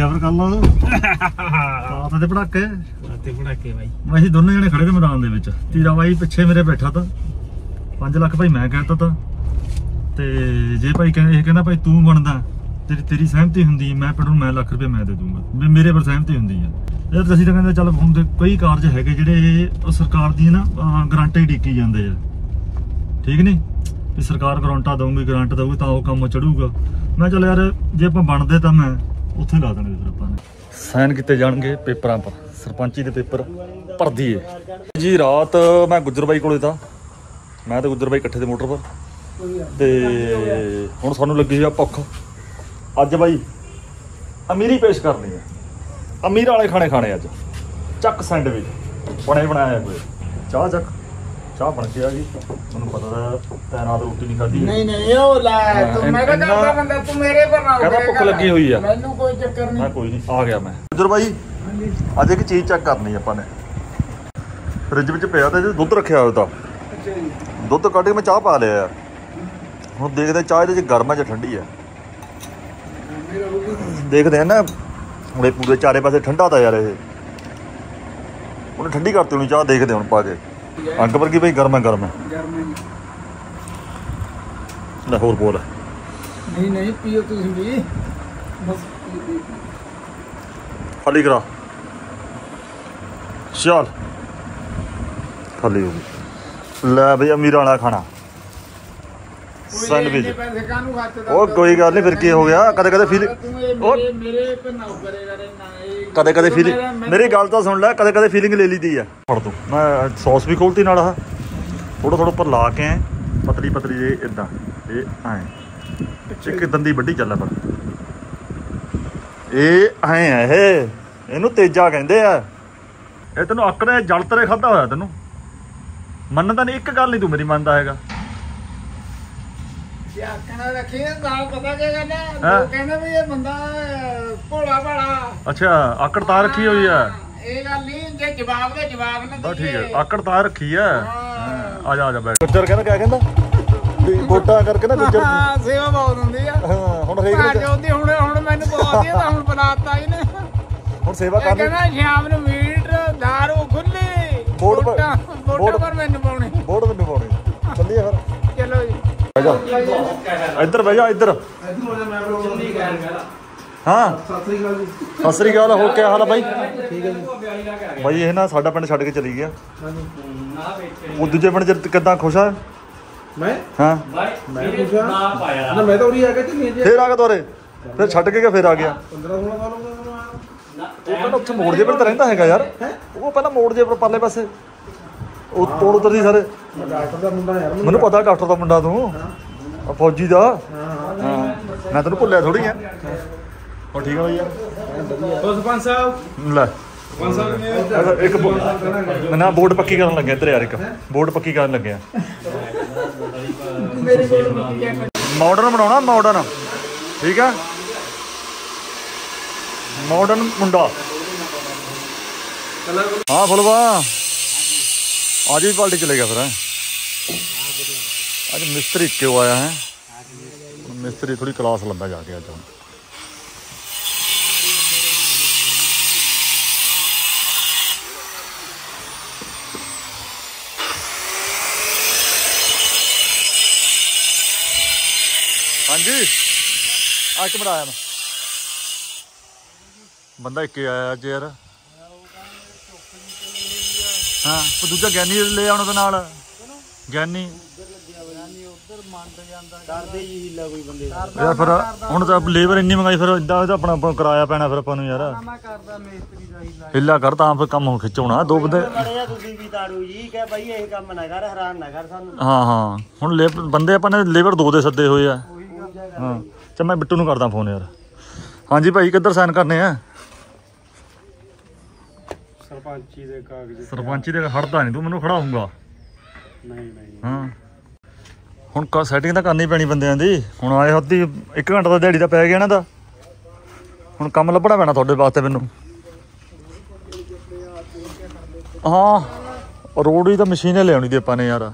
ਦੇਖਿਆ ਫਿਰ ਕੱਲ ਰਾਤ ਦੇ ਪੜਾਕੇ ਤੇ ਪੜਾਕੇ ਬਾਈ। ਅਸੀਂ ਦੋਨੇ ਜਣੇ ਖੜੇ ਤੇ ਮੈਦਾਨ ਦੇ ਵਿੱਚ। ਤੀਰਾ ਬਾਈ ਪਿੱਛੇ ਮੇਰੇ ਬੈਠਾ ਤਾਂ। 5 ਲੱਖ ਭਾਈ ਮੈਂ ਕਹਿਤਾ ਤਾਂ। ਤੇ ਜੇ ਭਾਈ ਕਹਿੰਦੇ ਇਹ ਕਹਿੰਦਾ ਭਾਈ ਤੂੰ ਬਣਦਾ ਤੇਰੀ ਤੇਰੀ ਸਹਿਮਤੀ ਹੁੰਦੀ ਮੈਂ ਪਿੰਡ ਨੂੰ ਮੈਂ ਲੱਖ ਰੁਪਏ ਮੈਂ ਦੇ ਦੂੰਗਾ। ਮੇਰੇ ਪਰ ਸਹਿਮਤੀ ਹੁੰਦੀ ਇਹ ਤਾਂ ਅਸੀਂ ਤਾਂ ਕਹਿੰਦੇ ਚੱਲ ਹੁਣ ਤੇ ਕਈ ਕਾਰਜ ਹੈਗੇ ਜਿਹੜੇ ਉਹ ਸਰਕਾਰ ਦੀ ਨਾ ਗਰੰਟੀ ਡੀਕੀ ਜਾਂਦੇ ਆ। ਠੀਕ ਨਹੀਂ ਵੀ ਸਰਕਾਰ ਗਰੰਟਾ ਦਊਗੀ ਗਰੰਟ ਦਊਗੀ ਤਾਂ ਉਹ ਕੰਮ ਚੜੂਗਾ। ਮੈਂ ਚੱਲ ਯਾਰ ਜੇ ਆਪਾਂ ਬਣਦੇ ਤਾਂ ਮੈਂ ਉੱਥੇ ਲਾ ਦੇਣੇ ਫਿਰ ਆਪਾਂ ਨੇ। ਸਾਈਨ ਕੀਤੇ ਜਾਣਗੇ ਪੇਪਰਾਂ ਪਰ, ਸਰਪੰਚੀ ਦੇ ਪੇਪਰ ਭਰਦੀ ਏ। ਜੀ, ਰਾਤ ਮੈਂ ਗੁੱਜਰ ਬਾਈ ਕੋਲੇ ਤਾਂ, ਮੈਂ ਤੇ ਗੁੱਜਰਬਾਈ ਇਕੱਠੇ ਤੇ ਮੋਟਰ ਪਰ। ਤੇ ਹੁਣ ਸਾਨੂੰ ਲੱਗੀ ਹੋਈ ਆ ਭੁੱਖ। ਅੱਜ ਬਾਈ ਅਮੀਰੀ ਪੇਸ਼ ਕਰਨੀ ਹੈ ਅਮੀਰ ਵਾਲੇ ਖਾਣੇ ਖਾਣੇ ਅੱਜ। ਚੱਕ ਸੈਂਡਵਿਚ। ਬਣੇ ਬਣਾਇਆ ਕੋਈ ਚਾਹ ਚੱਕ। ਚਾਹ ਬਣ ਕੇ ਆ ਗਈ। ਤੁਹਾਨੂੰ ਪਤਾ ਤਾਂ ਤੈਂ ਰਾਤ ਰੋਟੀ ਨਹੀਂ ਖਾਧੀ। ਨਹੀਂ ਨਹੀਂ ਉਹ ਲੈ ਤੂੰ ਮੈਂ ਕਿਹਾ ਇੰਨਾ- ਕਰਦਾ ਬੰਦਾ ਤੂੰ ਮੇਰੇ ਪਰ ਨਾ ਕਹਿੰਦਾ ਭੁੱਖ ਲੱਗੀ ਹੋਈ ਆ। ਮੈਨੂੰ ਕੋਈ ਚੱਕਰ ਮੈਂ ਨਹੀਂ ਕੋਈ ਨਹੀਂ ਆ ਗਿਆ ਮੈਂ। ਗੁੱਜਰ ਬਾਈ ਅੱਜ ਇੱਕ ਚੀਜ਼ ਚੈੱਕ ਕਰਨੀ ਆਪਾਂ ਨੇ। ਫ੍ਰਿਜ ਵਿੱਚ ਪਿਆ ਤੇ ਦੁੱਧ ਰੱਖਿਆ ਹੋਇਆ ਤਾਂ। ਦੁੱਧ ਕੱਢ ਕੇ ਮੈਂ ਚਾਹ ਪਾ ਲਿਆ ਯਾਰ ਹੁਣ ਦੇਖਦੇ ਚਾਹ ਇਹਦੇ ਚ ਗਰਮ ਹੈ ਜਾਂ ਠੰਡੀ ਹੈ ਦੇਖਦੇ ਆ ਨਾ ਹੁਣ ਇਹ ਪੂਰੇ ਚਾਰੇ ਪਾਸੇ ਠੰਡਾ ਤਾਂ ਯਾਰ ਇਹ। ਉਹਨੇ ਠੰਡੀ ਕਰਤੀ ਹੋਣੀ ਚਾਹ ਦੇਖਦੇ ਹੁਣ ਪਾ ਕੇ। ਅੰਕ ਵਰਗੀ ਬਈ ਗਰਮ ਹੈ ਗਰਮ ਹੈ ਜਰਮਨੀ ਲੈ ਹੋਰ ਬੋਲ ਨਹੀਂ ਨਹੀਂ ਪੀਓ ਤੁਸੀਂ ਵੀ ਬਸ ਪੀ- ਪੀ- ਖਾਲੀ ਕਰਾ ਚੱਲ ਖਾਲੀ ਹੋ ਗਈ ਲੈ ਬਈ ਅਮੀਰ ਵਾਲਾ ਖਾਣਾ ਕੋਈ ਸੈਂਡਵਿਚ ਉਹ ਕੋਈ ਗੱਲ ਨਹੀਂ ਫਿਰ ਕੀ ਹੋ ਗਿਆ? ਕਦੇ ਕਦੇ ਫੀਲ ਕਦੇ ਕਦੇ ਤੂੰ ਫੀਲਿੰਗ ਮੇਰਾ- ਗੱਲ ਤਾਂ ਸੁਣ ਲੈ ਕਦੇ ਕਦੇ ਫੀਲਿੰਗ ਲੈ ਲਈਦੀ ਆ। ਫੜ ਤੂੰ। ਮੈਂ ਸੌਸ ਵੀ ਖੋਲਤੀ ਨਾਲ ਆ ਥੋੜਾ ਥੋੜਾ ਉੱਪਰ ਲਾ ਕੇ ਪਤਲੀ ਪਤਲੀ ਜੇ ਇਦਾਂ ਇਹ ਐ ਇੱਕ ਦੰਦੀ ਵੱਡੀ ਚੱਲ ਪਰ। ਇਹ ਐ ਆ ਇਹ। ਇਹਨੂੰ ਤੇਜਾ ਕਹਿੰਦੇ ਆ। ਇਹ ਤੈਨੂੰ ਆਕੜੇ ਜਲ ਤਰੇ ਖਾਦਾ ਹੋਇਆ ਤੈਨੂੰ। ਮੰਨਦਾ ਨਹੀਂ ਇੱਕ ਗੱਲ ਨਹੀਂ ਤੂੰ ਮੇਰੀ ਮੰਨਦਾ ਹੈਗਾ। ਯਾਕਣਾ ਰੱਖੀ ਨਾਲ ਪਤਾ ਕੀ ਗੱਲ ਹੈ ਹਾਂ। ਲੋਕ ਕਹਿੰਦੇ ਵੀ ਇਹ ਬੰਦਾ ਅਹ, ਭੋਲਾ ਭਾਲਾ। ਅੱਛਾ ਆਕੜ ਤਾਂ ਰੱਖੀ ਹੋਈ ਆ। ਇਹ ਗੱਲ ਨਹੀਂ ਜੇ ਜਵਾਬ ਦੇ ਜਵਾਬ ਨਾ ਬਸ ਠੀਕ। ਹੈ ਆਕੜ ਤਾਂ ਰੱਖੀ ਆ। ਹਾਂ। ਆ ਜਾ ਆ ਜਾ ਬੈਠ। ਗੁੱਜਰ ਕਹਿੰਦਾ ਕਿਆ ਕਹਿੰਦਾ? ਵੀ ਵੋਟਾਂ ਕਰਕੇ ਨਾ ਗੁੱਜਰ ਹਾਂ ਸੇਵਾ ਬਹੁਤ ਹੁੰਦੀ ਆ। ਹਾਂ ਹੁਣ ਨੇ ਉਹਦੀ ਹੁਣ ਹੁਣ ਮੈਨੂੰ ਬੁਲਾਉਂਦੀ ਆ ਤਾਂ ਹੁਣ ਬੁਲਾਤਾ ਇਹਨੇ ਹੁਣ ਸੇਵਾ ਇਹ ਕਰਨੀ ਕਹਿੰਦਾ ਸ਼ਾਮ ਨੂੰ ਮੀਟ ਦਾਰੂ ਖੁੱਲੀ ਵੋਟ ਪਰ ਮੈਨੂੰ ਪਾਉਣੀ। ਵੋਟ ਮੈਨੂੰ ਪਾਉਣੀ। ਚੱਲੀਏ ਫਿਰ। ਚਲੋ ਜੀ ਬਹਿ ਜਾ। ਇੱਧਰ ਬਹਿ ਜਾ ਇੱਧਰ। ਹਾਂ। ਸਤਿ ਸ੍ਰੀ ਅਕਾਲ ਹੋ ਕਿਆ ਹਾਲ ਆ ਬਾਈ? ਠੀਕ ਹੈ ਜੀ ਬਾਈ ਇਹ ਨਾ ਸਾਡਾ ਪਿੰਡ ਛੱਡ ਕੇ ਚਲੀ ਗਿਆ। ਉਹ ਦੂਜੇ ਪਿੰਡ ਚ ਕਿੱਦਾਂ ਖੁਸ਼ ਆ? ਮੈਂ? ਹਾਂ। ਮੈਂ ਪੁੱਛਿਆ ਨਾ ਮੈਂ ਤਾਂ ਉਰੀ ਆ ਕੇ ਤੇ ਨਹੀਂ ਫੇਰ ਆ ਗਿਆ ਤੋਰੇ ਫਿਰ ਛੱਡ ਕੇ ਗਿਆ ਫੇਰ ਆ ਗਿਆ। 15 16 ਸਾਲ ਹੋ ਗਏ ਉਹ ਕਹਿੰਦਾ ਉੱਥੇ ਮੋੜ ਜੇ ਪਰ ਤਾਂ ਰਹਿੰਦਾ ਹੈਗਾ ਯਾਰ। ਉਹ ਪਹਿਲਾਂ ਮੋੜ ਜੇ ਪਰ ਪਰਲੇ ਪਾਸੇ। ਉਹ ਤੋੜ ਉਤਰਦੀ ਸਾਰੇ? ਡਾਕਟਰ ਦਾ ਮੁੰਡਾ ਯਾਰ ਮੈਨੂੰ ਪਤਾ ਡਾਕਟਰ ਦਾ ਮੁੰਡਾ ਤੂੰ। ਆ ਫੌਜੀ ਦਾ। ਹਾਂ। ਹਾਂ। ਹਾਂ ਮੈਂ ਤੈਨੂੰ ਭੁੱਲਿਆ ਥੋੜੀ ਆ। ਹੋ ਠੀਕ ਆ ਬਈ ਯਾਰ? ਉਹ ਸਰਪੰਚ ਸਾਹਿਬ? ਲੈ। ਸਰਪੰਚ ਸਾਹਿਬ ਨੇ ਇੱਕ ਨਾ ਬੋਰਡ ਪੱਕੀ ਕਰਨ ਲੱਗਿਆ ਇੱਧਰ ਯਾਰ ਇੱਕ। ਬੋਰਡ ਪੱਕੀ ਕਰਨ ਲੱਗਿਆ। ਮਾਡਰਨ ਬਣਾਉਣਾ ਮਾਡਰਨ। ਠੀਕ ਆ? ਮਾਡਰਨ ਮੁੰਡਾ। ਹਾਂ ਫੁਲਵਾ। ਅੱਜ ਵੀ ਪਾਲਟੀ ਚਲੇ ਗਿਆ ਫਿਰ ਅੱਜ ਮਿਸਤਰੀ ਕਿਉਂ ਆਇਆ, ਹੈ? ਮਿਸਤਰੀ ਥੋੜੀ ਕਲਾਸ ਲੰਦਾ ਜਾ ਕੇ ਅੱਜ ਹੁਣ। ਹਾਂਜੀ? ਆ ਕੇ ਬਣਾਇਆ ਮੈਂ। ਬੰਦਾ ਇੱਕ ਆਇਆ ਅੱਜ ਯਾਰ। ਹਾਂ ਉਹ ਦੂਜਾ ਗਿਆਨੀ ਲੈ ਆਉਣ ਦੇ ਨਾਲ। ਗਿਆਨੀ। ਕਰਦੇ ਜੀ ਹੀਲਾ ਕੋਈ ਬੰਦੇ ਯਾਰ ਫਿਰ ਹੁਣ ਤਾਂ ਲੇਬਰ ਇੰਨੀ ਮੰਗਾਈ ਫਿਰ ਇਦਾਂ ਤਾਂ ਆਪਣਾ ਆਪਣਾ ਕਿਰਾਇਆ ਪੈਣਾ ਫਿਰ ਆਪਾਂ ਨੂੰ ਯਾਰ। ਮੈਂ ਕਰਦਾ ਮੇਸਤਰੀ ਦਾ ਹੀਲਾ। ਹਿੱਲਾ ਕਰ ਤਾਂ ਫਿਰ ਕੰਮ ਖਿੱਚਾਉਣਾ ਦੋ ਬੰਦੇ ਮੜਿਆ ਤੁਸੀਂ ਵੀ ਤਾਰੂ ਜੀ ਕਿ ਭਾਈ ਇਹ ਕੰਮ ਨਾ ਕਰ ਹੈਰਾਨ ਨਾ ਕਰ ਸਾਨੂੰ। ਹਾਂ ਹਾਂ। ਹੁਣ ਲੇਬ- ਬੰਦੇ ਆਪਾਂ ਨੇ ਲੇਬਰ ਦੋ ਦੇ ਸੱਦੇ ਹੋਏ ਆ। ਹਾਂ। ਚੱਲ ਮੈਂ ਬਿੱਟੂ ਨੂੰ ਕਰਦਾ ਫੋਨ ਯਾਰ। ਹਾਂਜੀ ਭਾਈ ਕਿੱਧਰ ਸਾਈਨ ਕਰਨੇ ਆ? ਸਰਪੰਚੀ ਦੇ ਕਾਗਜ਼ ਸਰਪੰਚੀ ਦੇ ਹਟਦਾ ਨਹੀਂ ਤੂੰ ਮੈਨੂੰ ਖੜਾਉਂਗਾ। ਨਹੀਂ ਨਹੀਂ। ਹਾਂ। ਹੁਣ ਕਾ ਸੈਟਿੰਗ ਤਾਂ ਕਰਨੀ ਪੈਣੀ ਬੰਦਿਆਂ ਦੀ। ਹੁਣ ਆਏ ਹੱਦੀ 1 ਘੰਟਾ ਦਾ ਦਿਹਾੜੀ ਦਾ ਪੈ ਗਿਆ ਨਾ ਦਾ ਹੁਣ ਕੰਮ ਲੱਭਣਾ ਪੈਣਾ ਤੁਹਾਡੇ ਵਾਸਤੇ ਮੈਨੂੰ। ਹਾਂ ਰੋੜੀ ਤਾਂ ਮਸ਼ੀਨੇ ਲਿਆਉਣੀ ਦੀ ਆਪਾਂ ਨੇ ਯਾਰ।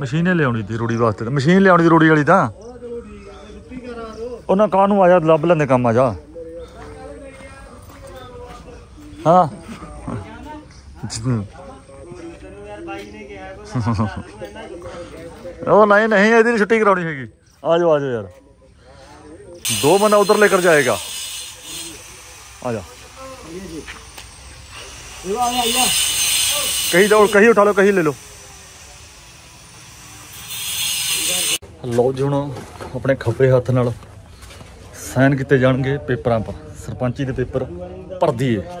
ਮਸ਼ੀਨੇ ਲਿਆਉਣੀ ਦੀ ਰੋੜੀ ਵਾਸਤੇ ਮਸ਼ੀਨ ਲਿਆਉਣੀ ਦੀ ਰੋੜੀ ਵਾਲੀ ਤਾਂ। ਉਹਨਾਂ ਕਾਹ ਨੂੰ ਆ ਜਾ ਲੱਭ ਲੈਂਦੇ ਕੰਮ ਆ ਜਾ। ਹਾਂ ਤੈਨੂੰ ਯਾਰ ਬਾਈ ਨੇ ਕਿਹਾ ਕੋਈ ਉਹ ਨਹੀਂ ਨਹੀਂ, ਇਹਦੀ ਛੁੱਟੀ ਕਰਾਉਣੀ ਹੈਗੀ। ਆ ਜਾਓ ਆ ਜਾਓ ਯਾਰ। ਦੋ ਬੰਦਾ ਉਧਰ ਲੈ ਕਰ ਜਾਏਗਾ। ਆ ਜਾ। ਕਹੀ ਜਾਓ, ਕਹੀ ਉਠਾ ਲਓ, ਕਹੀ ਲੈ ਲਓ। ਲਓ ਜੀ ਹੁਣ ਆਪਣੇ ਖੱਬੇ ਹੱਥ ਨਾਲ ਸਾਈਨ ਕੀਤੇ ਜਾਣਗੇ ਪੇਪਰਾਂ ਪਰ। ਸਰਪੰਚੀ ਦੇ ਪੇਪਰ ਭਰਦੀ ਹੈ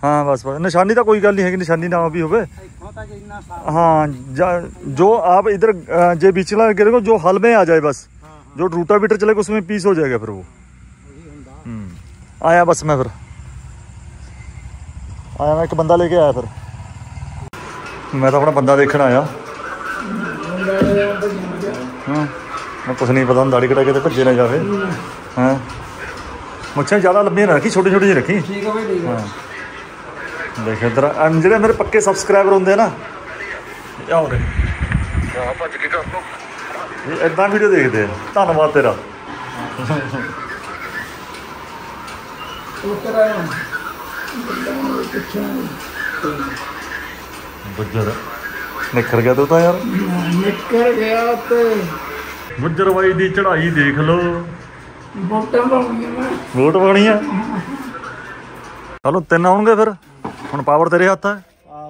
है कि निशानी हाँ बस बस निशानी तो कोई गल नहीं है कि निशानी ना भी होवे इथों तक इतना साफ हाँ जा- जो आप इधर अ, जे बीच वाला गिरेगा जो हल में आ जाए बस जो रूटा बीटर चलेगा उसमें पीस हो जाएगा फिर वो हम्म। आया बस मैं फिर आया मैं एक बंदा लेके आया फिर मैं तो अपना बंदा देखने आया ਹਾਂ ਮੈਂ ਕੁਛ ਨਹੀਂ ਪਤਾ ਹੁਣ ਦਾੜੀ ਕਟਾ ਕੇ ਤੇ ਭੱਜੇ ਨਾ ਜਾਵੇ ਹਾਂ ਮੁੱਛਾਂ ਜ਼ਿਆਦਾ ਲੰਬੀਆਂ ਨਾ ਰੱਖੀ ਛੋਟੀ ਛੋਟੀ ਜਿਹੀ ਰੱਖੀ ठीक है भाई ठीक है ਹਾਂ ਦੇਖ ਇਧਰ ਜਿਹੜੇ ਮੇਰੇ ਪੱਕੇ ਸਬਸਕ੍ਰਾਈਬਰ ਹੁੰਦੇ ਨਾ ਆਉ ਰੇ ਆ ਭੱਜ ਕੇ ਕਰ ਲੋ ਇਹ ਇਦਾਂ ਵੀਡੀਓ ਦੇਖਦੇ ਆ। ਧੰਨਵਾਦ ਤੇਰਾ। ਬੁੱਜਰ ਨਿਕਰ ਗਿਆ ਤੂੰ ਤਾਂ ਯਾਰ। ਨਿਕਰ ਗਿਆ ਤੇ ਬੁੱਜਰ ਬਾਈ ਦੀ ਚੜ੍ਹਾਈ ਦੇਖ ਲੋ ਵੋਟਾਂ ਪਾਉਣੀਆਂ ਵੋਟ ਪਾਉਣੀਆਂ ਚਲੋ ਤਿੰਨ ਆਉਣਗੇ ਫਿਰ। ਹੁਣ ਪਾਵਰ ਤੇਰੇ ਹੱਥ ਆ।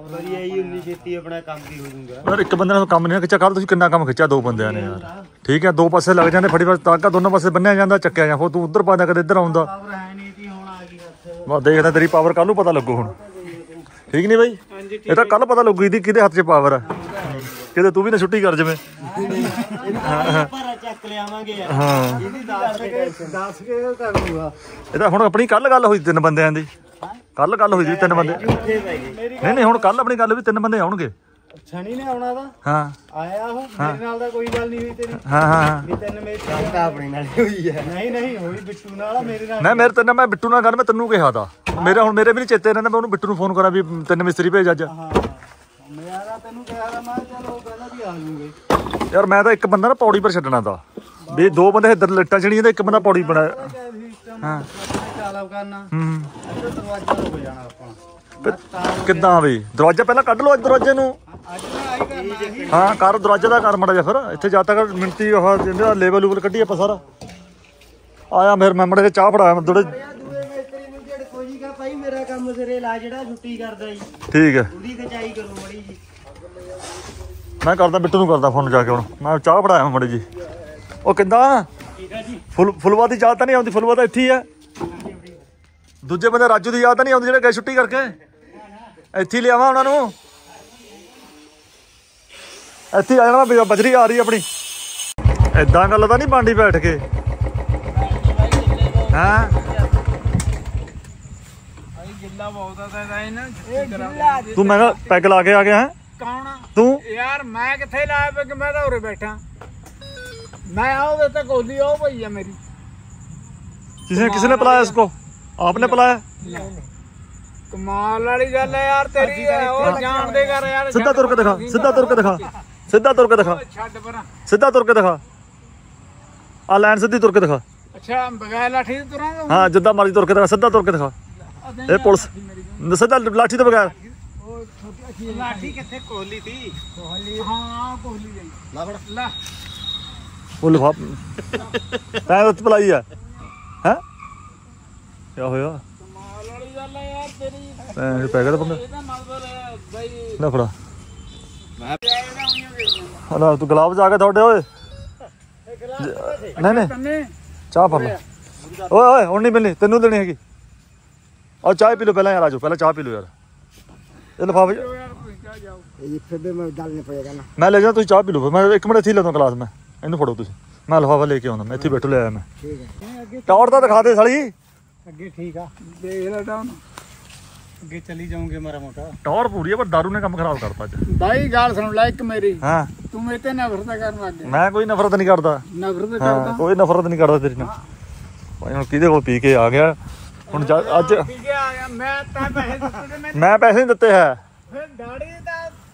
ਵਧੀਆ ਜੀ ਉਨੀ ਛੇਤੀ ਆਪਣਾ ਕੰਮ ਵੀ ਹੋ ਜਾਊਗਾ। ਯਾਰ ਇੱਕ ਬੰਦੇ ਨਾਲ ਕੰਮ ਨਹੀਂ ਖਿੱਚਿਆ ਕਰ ਤੁਸੀਂ ਕਿੰਨਾ ਕੰਮ ਖਿੱਚਿਆ ਦੋ ਬੰਦਿਆਂ ਨੇ ਯਾਰ। ਠੀਕ ਹੈ ਦੋ ਪਾਸੇ ਲੱਗ ਜਾਂਦੇ ਫੜੀ ਵਾਰ ਤਾਂਗਾ ਦੋਨੋਂ ਪਾਸੇ ਬੰਨਿਆ ਜਾਂਦਾ ਚੱਕਿਆ ਜਾਂ ਹੋ ਤੂੰ ਉਧਰ ਪਾਦਾ ਕਦੇ ਇੱਧਰ ਆਉਂਦਾ। ਤੇਰੀ ਪਾਵਰ ਕੱਲ ਪਤਾ ਲੱਗੂ ਹੁਣ। ਠੀਕ ਨਹੀਂ ਬਾਈ? ਇਹ ਤਾਂ ਕੱਲ ਪਤਾ ਲੱਗੂ ਇਹਦੀ ਕਿਹਦੇ ਹੱਥ 'ਚ ਪਾਵਰ ਆ। ਕਿਤੇ ਤੂੰ ਵੀ ਨਾ ਛੁੱਟੀ ਕਰ ਜਵੇਂ। ਹਾਂ। ਇਹਦੀ ਹੁਣ ਆਪਣੀ ਕੱਲ ਗੱਲ ਹੋਈ ਤਿੰਨ ਬੰਦਿਆਂ ਦੀ। ਕੱਲ ਗੱਲ ਹੋਈ ਸੀ ਤਿੰਨ ਬੰਦੇ। ਨਹੀਂ ਨਹੀਂ ਹੁਣ ਕੱਲ ਆਪਣੀ ਗੱਲ ਵੀ ਤਿੰਨ ਬੰਦੇ ਆਉਣਗੇ। ਛਣੀ ਨੇ ਆਉਣਾ ਦਾ ਹਾਂ। ਆਇਆ ਉਹ ਮੇਰੇ ਨਾਲ ਦਾ ਕੋਈ ਗੱਲ ਨਹੀਂ ਹੋਈ ਤੇਰੀ। ਹਾਂ ਹਾਂ ਵੀ ਤਿੰਨ ਮੇਰੇ ਤਾਂ ਆਪਣੇ ਨਾਲ ਹੋਈ ਹੈ। ਨਹੀਂ ਨਹੀਂ ਹੋਈ ਬਿੱਟੂ ਨਾਲ ਮੇਰੇ ਨਾਲ ਨਹੀਂ ਮੇਰੇ ਤੈਨੂੰ ਮੈਂ ਬਿੱਟੂ ਨਾਲ ਗੱਲ ਮੈਂ ਤੈਨੂੰ ਕਿਹਾ ਦਾ ਮੇਰੇ ਹੁਣ ਮੇਰੇ ਵੀ ਨਹੀਂ ਚੇਤੇ ਰਹਿੰਦਾ ਮੈਂ ਉਹਨੂੰ ਬਿੱਟੂ ਨੂੰ ਫੋਨ ਕਰਾਂ ਵੀ ਤਿੰਨ ਮਿਸਤਰੀ ਭੇਜ ਆ ਜੂਗੇ। ਦਾ ਵੀ ਦੋ ਬੰਦੇ ਇੱਧਰ ਲੱਟਾਂ ਚੜੀਆਂ ਤੇ ਇੱਕ ਬੰਦਾ ਪੌੜੀ ਬਣਾ ਹਾਂ। ਚਾਲਵ ਕਰਨਾ ਹੂੰ। ਇੱਧਰ ਦਰਵਾਜ਼ਾ ਹੋ ਜਾਣਾ ਆਪਣਾ ਕਿੱਦਾਂ ਵੀ? ਦਰਵਾਜ਼ਾ ਪਹਿਲਾਂ ਕੱਢ ਲਓ ਦਰਵਾਜ਼ੇ ਨੂੰ। ਹਾਂ ਕਰ ਦਰਵਾਜ਼ੇ ਦਾ ਕਰ ਮੜਾ ਜਾ ਫਿਰ। ਇੱਥੇ ਜਾ ਤੱਕ ਮਿੰਟੀ ਉਹ ਜਿਹੜਾ ਲੇਬਲ ਲੂਬਲ ਕੱਢੀ ਆਪਾਂ ਸਾਰਾ। ਆਇਆ ਮੇਰੇ ਮੈਂ ਮੜੇ ਚਾਹ ਫੜਾਇਆ ਮੈਂ ਥੋੜੇ ਭਾਈ ਮੇਰਾ ਕੰਮ ਸਿਰੇ ਲਾ ਜਿਹੜਾ ਛੁੱਟੀ ਕਰਦਾ ਜੀ। ਠੀਕ ਹੈ। ਉਹਦੀ ਖਚਾਈ ਕਰੋ ਮੜੀ ਜੀ। ਮੈਂ ਕਰਦਾ ਬਿੱਟੂ ਨੂੰ ਕਰਦਾ ਫੋਨ ਜਾ ਕੇ ਹੁਣ। ਮੈਂ ਚਾਹ ਫੜਾਇਆ ਮੜੇ ਜੀ। ਉਹ ਕਿੱਦਾਂ ਆ ਜੀ। ਫੁੱਲ ਫੁੱਲਵਾ ਦੀ ਯਾਦ ਤਾਂ ਨਹੀਂ ਆਉਂਦੀ ਫੁੱਲਵਾ ਤਾਂ ਇੱਥੇ ਹੀ ਹੈ ਦੂਜੇ ਬੰਦੇ ਰਾਜੂ ਦੀ ਯਾਦ ਤਾਂ ਨਹੀਂ ਆਉਂਦੀ ਜਿਹੜੇ ਗਏ ਛੁੱਟੀ ਕਰਕੇ। ਇੱਥੇ ਲਿਆਵਾਂ ਉਹਨਾਂ ਨੂੰ। ਇੱਥੇ ਆ ਜਾਣਾ ਬਜਰੀ ਆ ਰਹੀ ਆਪਣੀ। ਐਦਾਂ ਗੱਲ ਤਾਂ ਨਹੀਂ ਬਾਂਡੀ ਬੈਠ ਕੇ। ਹਾਂ? ਆ ਤਾਂ ਮੈਂ ਕਿਹਾ ਪੈਗ ਲਾ ਕੇ ਆ ਗਿਆ ਹੈ? ਕੌਣ ਤੂੰ? ਯਾਰ ਮੈਂ ਕਿੱਥੇ ਲਾਇਆ ਪਿਆ ਮੈਂ ਤਾਂ ਉਰੇ ਬੈਠਾ। ਮੈਂ ਆਉਦੇ ਤੇ ਕੋਲੀ ਉਹ ਪਈ ਆ ਮੇਰੀ किसने किसने पिलाया इसको आपने पिलाया ਕਮਾਲ ਵਾਲੀ ਗੱਲ ਹੈ ਯਾਰ ਤੇਰੀ ਉਹ ਜਾਣਦੇ ਕਰ ਯਾਰ सीधा तुर के दिखा सीधा तुर के दिखा सीधा तुर के दिखा ਛੱਡ ਪਰਾਂ सीधा तुर के दिखा आ लाइन सीधी तुर के दिखा ਅੱਛਾ ਬਗੈਰ ਲਾਠੀ ਤੇ ਤੁਰਾਂਗਾ हाँ जिद्दां मर्जी तुर के दिखा सीधा तुर के दिखा ए पुलिस सीधा लाठी तो बगैर ਉਹ ਛੋਟੀ ਅੱਛੀ ਲਾਠੀ ਕਿੱਥੇ ਕੋਹਲੀ ਤੀ ਕੋਹਲੀ ਹਾਂ ਕੋਹਲੀ ਜਾਈ ਲਾ ਫੜ ਲੈ ਉਹ ਲਫਾ ਤੈਂ ਉੱਤ ਪਲਾਈ ਆ ਹੈ ਕੀ ਹੋਇਆ ਕਮਾਲ ਵਾਲੀ ਗੱਲ ਆ ਯਾਰ ਤੇਰੀ ਤੈਂ ਪੈ ਗਿਆ ਤਾਂ ਬੰਦਾ ਇਹਦਾ ਮਤਲਬ ਬਈ ਲੈ ਫੜਾ ਮੈਂ ਤੂੰ ਗਲਾਬ ਜਾ ਕੇ ਤੁਹਾਡੇ ਓਏ ਨਹੀਂ ਨਹੀਂ ਚਾਹ ਫੜ ਲੈ ਓਏ ਓਏ ਹੁਣ ਨਹੀਂ ਮਿਲਣੀ ਤੈਨੂੰ ਦੇਣੀ ਹੈਗੀ ਆ ਚਾਹ ਪੀ ਲਓ ਪਹਿਲਾਂ ਯਾਰ ਆਜੋ ਪਹਿਲਾਂ ਚਾਹ ਪੀ ਲਓ ਯਾਰ ਇਹ ਲਫਾਫੇ ਇਹ ਫਿਰ ਮੈਂ ਡਾਲਨੇ ਪਏਗਾ ਨਾ ਮੈਂ ਲੈ ਜਾ ਤੁਸੀਂ ਚਾਹ ਪੀ ਲਓ ਮੈਂ ਇੱਕ ਮਿੰਟ ਇੱਥੇ ਲੈ ਦਾਂ ਗਲਾਸ ਮੈਂ ਇਹਨੂੰ ਫੜੋ ਤੁਸੀਂ। ਮੈਂ ਲਫਾਫਾ ਲੈ ਕੇ ਆਉਂਦਾ ਮੈਂ ਇੱਥੇ ਬੈਠੋ ਲਿਆ ਮੈਂ। ਠੀਕ ਹੈ। ਟੌਰ ਤਾਂ ਦਿਖਾ ਦੇ ਸਾਲੀ। ਅੱਗੇ ਠੀਕ ਆ। ਦੇਖ ਲੈ ਟਾਉਨ ਅੱਗੇ ਚਲੀ ਜਾਉਂਗੇ ਮਾਰਾ ਮੋਟਾ। ਟੌਰ ਪੂਰੀ ਆ ਪਰ ਦਾਰੂ ਨੇ ਕੰਮ ਖਰਾਬ ਕਰਤਾ ਅੱਜ। ਬਾਈ ਗਾਲ ਸੁਣ ਲੈ ਇੱਕ ਮੇਰੀ। ਹਾਂ। ਤੂੰ ਮੇਰੇ ਤੇ ਨਫ਼ਰਤ ਕਰਨ ਲੱਗ ਗਿਆ। ਮੈਂ ਕੋਈ ਨਫ਼ਰਤ ਨਹੀਂ ਕਰਦਾ। ਨਫ਼ਰਤ ਕਰਦਾ? ਕੋਈ ਨਫ਼ਰਤ ਨਹੀਂ ਕਰਦਾ ਤੇਰੀ ਨਾਲ। ਭਾਈ ਹੁਣ ਕਿਹਦੇ ਕੋਲ ਪੀ ਕੇ ਆ ਗਿਆ? ਹੁਣ ਅੱਜ ਪੀ ਕੇ ਆ ਗਿਆ। ਮੈਂ ਤਾਂ ਪੈਸੇ ਦਿੱਤੇ ਮੈਂ ਪੈਸੇ ਨਹੀਂ ਦਿੱਤੇ ਹੈ। ਫਿਰ ਦਾੜੀ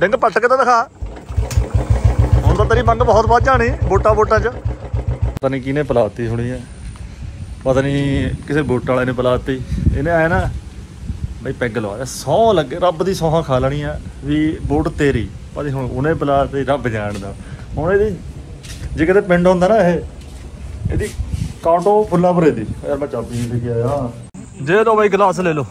ਡੰਗ ਪੱਟ ਕੇ ਤਾਂ ਦਿਖਾ। ਹੁਣ ਤਾਂ ਤੇਰੀ ਮੰਗ ਬਹੁਤ ਵੱਧ ਜਾਣੀ, ਵੋਟਾਂ ਵੋਟਾਂ 'ਚ। ਪਤਾ ਨਹੀਂ ਕਿਹਨੇ ਪਲਾਤੀ ਹੋਣੀ ਹੈ ਪਤਾ ਨਹੀਂ ਕਿਸੇ ਵੋਟ ਵਾਲੇ ਨੇ ਪਲਾਤੀ। ਇਹਨੇ ਆਇਆ ਨਾ, ਬਈ ਪੈਗ ਲਵਾਇਆ ਸੌ ਲੱਗੇ, ਰੱਬ ਦੀ ਸੌਹਾਂ ਖਾ ਲੈਣੀ ਆ ਵੀ ਵੋਟ ਤੇਰੀ। ਪਤਾ ਹੁਣ ਉਹਨੇ ਪਲਾਤੀ, ਰੱਬ ਜਾਣਦਾ। ਹੁਣ ਇਹਦੀ, ਜੇ ਕਿਤੇ ਪਿੰਡ ਹੁੰਦਾ ਨਾ ਇਹ, ਇਹਦੀ ਕਾਟੋ ਫੁੱਲਾ ਭਰੇ ਦੀ। ਯਾਰ ਮੈਂ ਚਾਬੀ ਨਹੀਂ ਲੈ ਕੇ ਆਇਆ। ਦੇ ਦੋ ਬਾਈ ਗਲਾਸ ਲੈ ਲੋ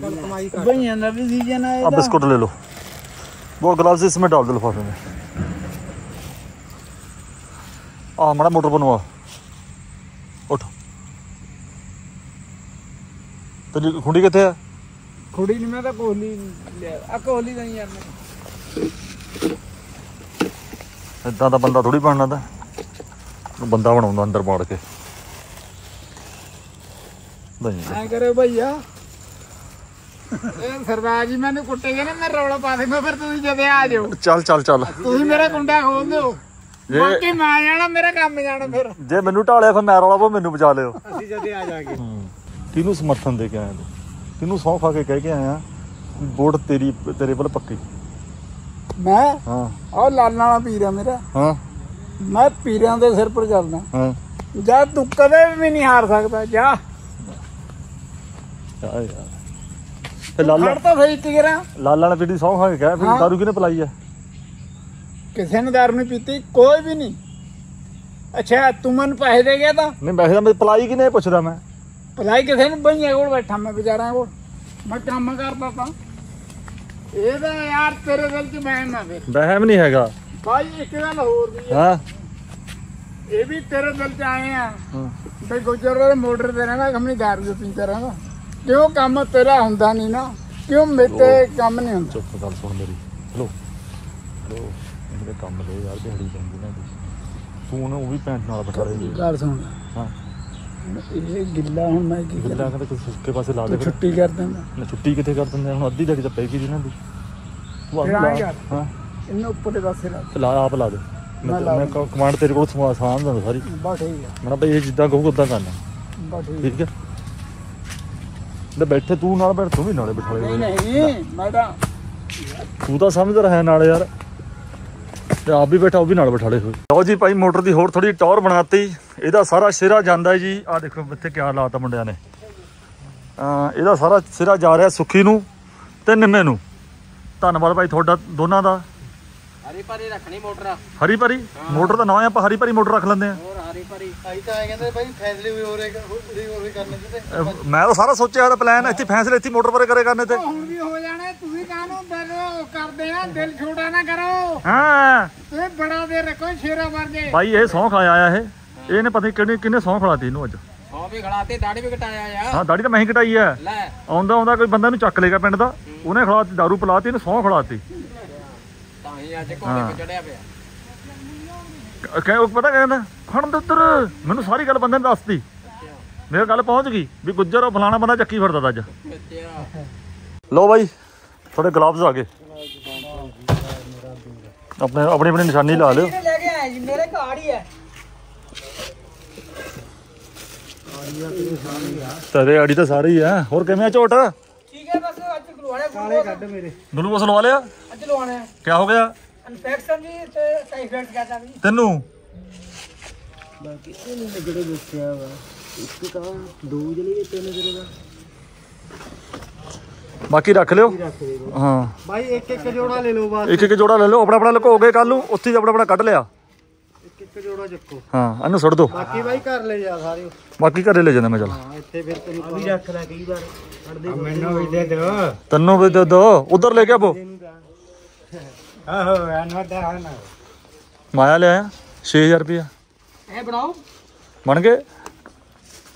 ਲਓ ਭਈਆਂ ਦਾ ਵੀ ਸੀਜ਼ਨ ਹੈ अब बिस्कुट ले लो वो ग्लास इसमें डाल दो लिफाफे में आ हमारा मोटर बनवा उठ तेरी खुंडी कितने है ਕੁੜੀ ਨੂੰ ਮੈਂ ਤਾਂ ਕੋਹਲੀ ਲਿਆ ਆ ਕੋਹਲੀ ਨਹੀਂ ਯਾਰ ਮੈਂ ਇਦਾਂ ਦਾ ਬੰਦਾ ਥੋੜੀ ਬਣਨਾ ਤਾਂ ਬੰਦਾ ਬਣਾਉਂਦਾ ਅੰਦਰ ਬਾੜ ਕੇ ਨਹੀਂ ਐ ਕਰੇ ਭਈਆ ਇਹ ਸਰਦਾਰ ਜੀ ਮੈਨੂੰ ਕੁੱਟੇਗੇ ਨਾ ਮੈਂ ਰੌਲਾ ਪਾ ਦੇਵਾਂ ਫਿਰ ਤੁਸੀਂ ਜਦੇ ਆ ਜਾਓ। ਚੱਲ ਚੱਲ ਚੱਲ। ਤੁਸੀਂ ਮੇਰਾ ਕੁੰਡਾ ਖੋਲ ਦਿਓ। ਜੇ ਬਾਕੀ ਮੈਂ ਜਾਣਾ ਮੇਰਾ ਕੰਮ ਜਾਣਾ ਫਿਰ। ਜੇ ਮੈਨੂੰ ਢਾਲਿਆ ਫਿਰ ਮੈਂ ਰੌਲਾ ਪਾ ਮੈਨੂੰ ਬਚਾ ਲਿਓ। ਅਸੀਂ ਜਦੇ ਆ ਜਾਗੇ। ਹੂੰ। ਕਿਹਨੂੰ ਸਮਰਥਨ ਦੇ ਕੇ ਆਇਆ ਤੂੰ। ਕਿਹਨੂੰ ਸੌਂ ਖਾ ਕੇ ਕਹਿ ਕੇ ਆਇਆ ਵੋਟ ਤੇਰੀ ਤੇਰੇ ਵੱਲ ਪੱਕੀ। ਮੈਂ? ਹਾਂ। ਉਹ ਲਾਲਾਂ ਵਾਲਾ ਪੀਰ ਆ ਮੇਰਾ। ਹਾਂ। ਮੈਂ ਪੀਰਾਂ ਦੇ ਸਿਰ ਪਰ ਚੱਲਦਾ। ਹਾਂ। ਜਾ ਤੂੰ ਕਦੇ ਵੀ ਨਹੀਂ ਹਾਰ ਸਕਦਾ ਜਾ ਯਾਰ। ਤੇ ਲਾਲਾ ਖੜ ਤਾਂ ਸਹੀ ਟਿਗਰਾ ਲਾਲਾ ਨੇ ਤੇਰੀ ਸੌਂ ਖਾ ਕੇ ਕਹਿ ਫਿਰ ਹਾਂ। ਦਾਰੂ ਕਿਹਨੇ ਪਲਾਈ ਹੈ ਕਿਸੇ ਨੇ ਦਾਰੂ ਨਹੀਂ ਪੀਤੀ ਕੋਈ ਵੀ ਨਹੀਂ। ਅੱਛਾ ਤੂੰ ਮੈਨੂੰ ਪੈਸੇ ਦੇ ਗਿਆ ਤਾਂ? ਨਹੀਂ ਵੈਸੇ ਤਾਂ ਮੈਂ ਪਲਾਈ ਕਿਨੇ ਪੁੱਛਦਾ ਮੈਂ। ਭਲਾਈ ਕਿਸੇ ਨੂੰ? ਬਈਆਂ ਕੋਲ ਬੈਠਾ ਮੈਂ ਵਿਚਾਰਾਂ ਕੋਲ। ਮੈਂ ਕੰਮ ਕਰਦਾ ਤਾਂ। ਇਹ ਤਾਂ ਯਾਰ ਤੇਰੇ ਦਿਲ 'ਚ ਮੈਂ ਨਾ ਫਿਰ ਵਹਿਮ ਨਹੀਂ ਹੈਗਾ। ਭਾਈ ਇੱਕ ਗੱਲ ਹੋਰ ਵੀ ਆ। ਹਾਂ। ਇਹ ਵੀ ਤੇਰੇ ਦਿਲ 'ਚ ਆਏ ਆ ਹਾਂ। ਬਈ ਗੁਜਰ ਦੇ ਮੋਟਰ ਤੇ ਰਹਿਣਾ ਕੰਮੀ ਦਾਰੂ ਦੇ ਪੀਂਦਾ ਰਹਿਣਾ ਕਿਉਂ ਕੰਮ ਤੇਰਾ ਹੁੰਦਾ ਨਹੀਂ ਨਾ ਕਿਉਂ ਮੇਤੇ ਕੰਮ ਨਹੀਂ ਹੁੰਦਾ। ਚੁੱਪ ਗੱਲ ਸੁਣ ਮੇਰੀ। ਚਲੋ। ਚਲੋ ਇਹਦੇ ਕੰਮ ਦੇ ਯਾਰ ਦਿਹਾੜੀ ਜਾਂਦੀ ਨਾ। ਤੂੰ ਉਹਨੂੰ ਉਹ ਵੀ ਪੈਂਟ ਨਾਲ ਬਿਠਾ ਲਈ ਗੱਲ ਸੁਣ। ਹਾਂ। ਇਹ ਗਿੱਲਾ ਹੁਣ ਮੈਂ ਕੀ ਗਿੱਲਾ ਕਹਿੰਦਾ ਕੋਈ ਸੁੱਕੇ ਪਾਸੇ ਲਾ ਦੇ ਛੁੱਟੀ ਕਰ ਦਿੰਦਾ। ਨਾ ਛੁੱਟੀ ਕਿੱਥੇ ਕਰ ਦਿੰਦੇ? ਆ? ਹੁਣ ਅੱਧੀ ਦਿਹਾੜੀ ਤਾਂ ਪੈ ਗਈ ਜੀ ਇਹਨਾਂ ਦੀ ਤੂੰ ਕਰ। ਹਾਂ। ਇਹਨੂੰ ਉੱਪਰ ਦੇ ਪਾਸੇ ਲਾ ਆਪ ਲਾ ਦੇ। ਮੈਂ ਕਮਾਂਡ ਤੇਰੇ ਕੋਲ ਸਮਾ ਆਸਾਨ ਦਿੰਦਾ ਸਾਰੀ। ਬਾ ਠੀਕ ਆ। ਮੈਂ ਬਈ ਇਹ ਜਿੱਦਾਂ ਕਹੂਗਾ ਉਦਾਂ ਕਰਨਾ। ਬਾ ਠੀਕ ਠੀਕ ਹੈ ਤੇ ਬੈਠੇ ਤੂੰ ਨਾਲ ਬੈਠ ਤੂੰ ਵੀ ਨਾਲੇ ਬਿਠਾ ਨਹੀਂ ਲੈ। ਨਹੀਂ ਮੈਂ ਤਾਂ ਤੂੰ ਤਾਂ ਸਮਝਦਾ ਹੈ ਨਾਲ ਯਾਰ। ਤੇ ਆਪ ਵੀ ਬੈਠਾ ਉਹ ਵੀ ਨਾਲ ਬਿਠਾਲੇ ਹੋਏ ਲਓ ਜੀ ਭਾਈ ਮੋਟਰ ਦੀ ਹੋਰ ਥੋੜੀ ਟੌਰ ਬਣਾਤੀ। ਇਹਦਾ ਸਾਰਾ ਸਿਰਾ ਜਾਂਦਾ ਜੀ। ਆ ਦੇਖੋ ਇੱਥੇ ਕਿਆ ਲਾਤਾ ਮੁੰਡਿਆਂ ਨੇ। ਆ ਇਹਦਾ ਸਾਰਾ ਸਿਰਾ ਜਾ ਰਿਹਾ ਸੁੱਖੀ ਨੂੰ ਤੇ ਨਿੰਮੇ ਨੂੰ। ਧੰਨਵਾਦ ਭਾਈ ਤੁਹਾਡਾ ਦੋਨਾਂ ਦਾ। ਹਰੀ ਭਰੀ ਰੱਖਣੀ ਮੋਟਰ। ਹਰੀ ਭਰੀ? ਮੋਟਰ ਦਾ ਨਾਂ ਹੈ ਆਪਾਂ ਹਰੀ ਭਰੀ ਮੋਟਰ ਰੱਖ ਲੈਂਦੇ ਆ ਹੋਰ ਹਰੀ ਭਰੀ। ਆਈ ਤਾਂ ਐ ਕਹਿੰਦੇ ਭਾਈ ਫੈਸਲੇ ਵੀ ਹੋ ਰਹੇ ਪੂਰੀ ਹੋ ਰਹੀ ਕਰਨੇ ਤੇ। ਮੈਂ ਤਾਂ ਸਾਰਾ ਸੋਚਿਆ ਹੋਇਆ ਪਲਾਨ ਇੱਥੇ ਫੈਸਲੇ ਇੱਥੇ ਮੋਟਰ ਪਰੇ ਕਰੇ ਕਰਨੇ ਤੇ। ਹੁਣ ਵੀ ਹੋ ਜਾਣੇ ਤੁਸੀਂ ਕਾਹਨੂੰ ਦਿਲ ਕਰਦੇ ਆ? ਦਿਲ ਛੋਟਾ ਨਾ ਕਰੋ। ਹਾਂ। ਇਹ ਬੜਾ ਦੇ ਰੱਖੋ ਸ਼ੇਰਾ ਵਰਗੇ ਭਾਈ ਇਹ ਸੌਂ ਖਾਇਆ ਆਇਆ ਇਹ। ਇਹਨੇ ਪਤਾ ਨਹੀਂ ਕਿਹਨੇ ਕਿਹਨੇ ਸੌਂ ਖਲਾਤੀ ਇਹਨੂੰ ਅੱਜ। ਹਾਂ ਵੀ ਖੜਾਤੇ ਦਾੜੀ ਵੀ ਕਟਾਇਆ ਆ। ਹਾਂ ਦਾੜੀ ਤਾਂ ਮੈਂ ਹੀ ਕਟਾਈ ਲੈ। ਆਉਂਦਾ ਆਉਂਦਾ ਕੋਈ ਬੰਦਾ ਨੂੰ ਚੱਕ ਲੇਗਾ ਪਿੰਡ ਦਾ ਉਹਨੇ ਖਲਾਤੀ ਦਾਰੂ ਪਿਲਾਤੀ ਇਹਨੂੰ ਸੌਂ ਤਾਂ ਹੀ ਅੱਜ ਘੋੜੇ ਤੇ ਚੜਿਆ ਪਿਆ। ਕਹੇ ਉਹ ਪਤਾ ਕਹਿੰਦਾ? ਖਣ ਦੇ ਉੱਤਰ ਮੈਨੂੰ ਸਾਰੀ ਗੱਲ ਬੰਦੇ ਨੇ ਦੱਸਤੀ। ਮੇਰੇ ਗੱਲ ਪਹੁੰਚ ਗਈ ਵੀ ਗੁੱਜਰ ਉਹ ਫਲਾਣਾ ਬੰਦਾ ਚੱਕੀ ਫਿਰਦਾ ਤਾ ਅੱਜ। ਅੱਛਾ। ਲਓ ਬਾਈ ਥੋੜੇ ਗਲਾਵਜ਼ ਆ ਗਏ। ਆਪਣੇ ਆਪਣੀ ਆਪਣੀ ਨਿਸ਼ਾਨੀ ਲਾ ਲਿਓ। ਲੈ ਕੇ ਆਇਆ ਜੀ ਮੇਰੇ ਘਰ ਹੀ ਹੈ ਤੇਰੇ ਆੜੀ ਤਾਂ ਸਾਰੇ ਹੀ ਆ। ਹੋਰ ਕਿਵੇਂ ਆ ਝੋਟ? ਠੀਕ ਹੈ ਬਸ ਅੱਜ ਲਵਾਣਾ ਕਾਲੇ ਕੱਢ ਮੇਰੇ। ਗਲੂਕੋਸ ਲਵਾ ਲਿਆ? ਅੱਜ ਲਵਾਣਾ ਹੈ ਕਿਆ ਹੋ ਗਿਆ? ਇਨਫੈਕਸ਼ਨ ਜੀ ਤੇ ਟਾਈਫਾਇਡ ਕਹਿੰਦਾ ਵੀ। ਤੈਨੂੰ? ਬਾਕੀ ਇਹ ਨਹੀਂ ਜਿਹੜੇ ਦੱਸਿਆ ਵਾ। ਇੱਕ ਤਾਂ ਦੋ ਜਣੇ ਤਿੰਨ ਜਣੇ ਦਾ। ਬਾਕੀ ਰੱਖ ਲਿਓ। ਹਾਂ। ਭਾਈ ਇੱਕ ਇੱਕ ਜੋੜਾ ਲੈ ਲਓ ਬਸ। ਇੱਕ ਇੱਕ ਜੋੜਾ ਲੈ ਲਓ ਆਪਣਾ ਆਪਣਾ ਲੁਕੋ ਗਏ ਕੱਲ ਨੂੰ ਉੱਥੇ ਆਪਣਾ ਆਪਣਾ ਕੱਢ ਲਿਆ। ਇੱਕ ਜੋੜਾ ਚੱਕੋ। ਹਾਂ ਇਹਨੂੰ ਸੁੱਟ ਦੋ। ਬਾਕੀ ਬਾਈ ਘਰ ਲੈ ਜਾ ਸਾਰੇ। ਬਾਕੀ ਘਰੇ ਲੈ ਜਾਂਦਾ ਮੈਂ ਚੱਲ। ਹਾਂ ਇੱਥੇ ਫਿਰ ਤੈਨੂੰ ਵੀ ਰੱਖ ਲੈ ਕਈ ਵਾਰ। ਮੈਨੂੰ ਵੀ ਦੇ ਦੋ ਤੈਨੂੰ ਵੀ ਦੇ ਦੋ ਉਧਰ ਲੈ ਕੇ ਆਵੋ ਆਹੋ ਇਹਨਾਂ ਦਾ ਹਨ। ਮਾਇਆ ਲਿਆਇਆ? 6000 ਰੁਪਇਆ। ਇਹ ਬਣਾਓ। ਬਣ ਗਏ?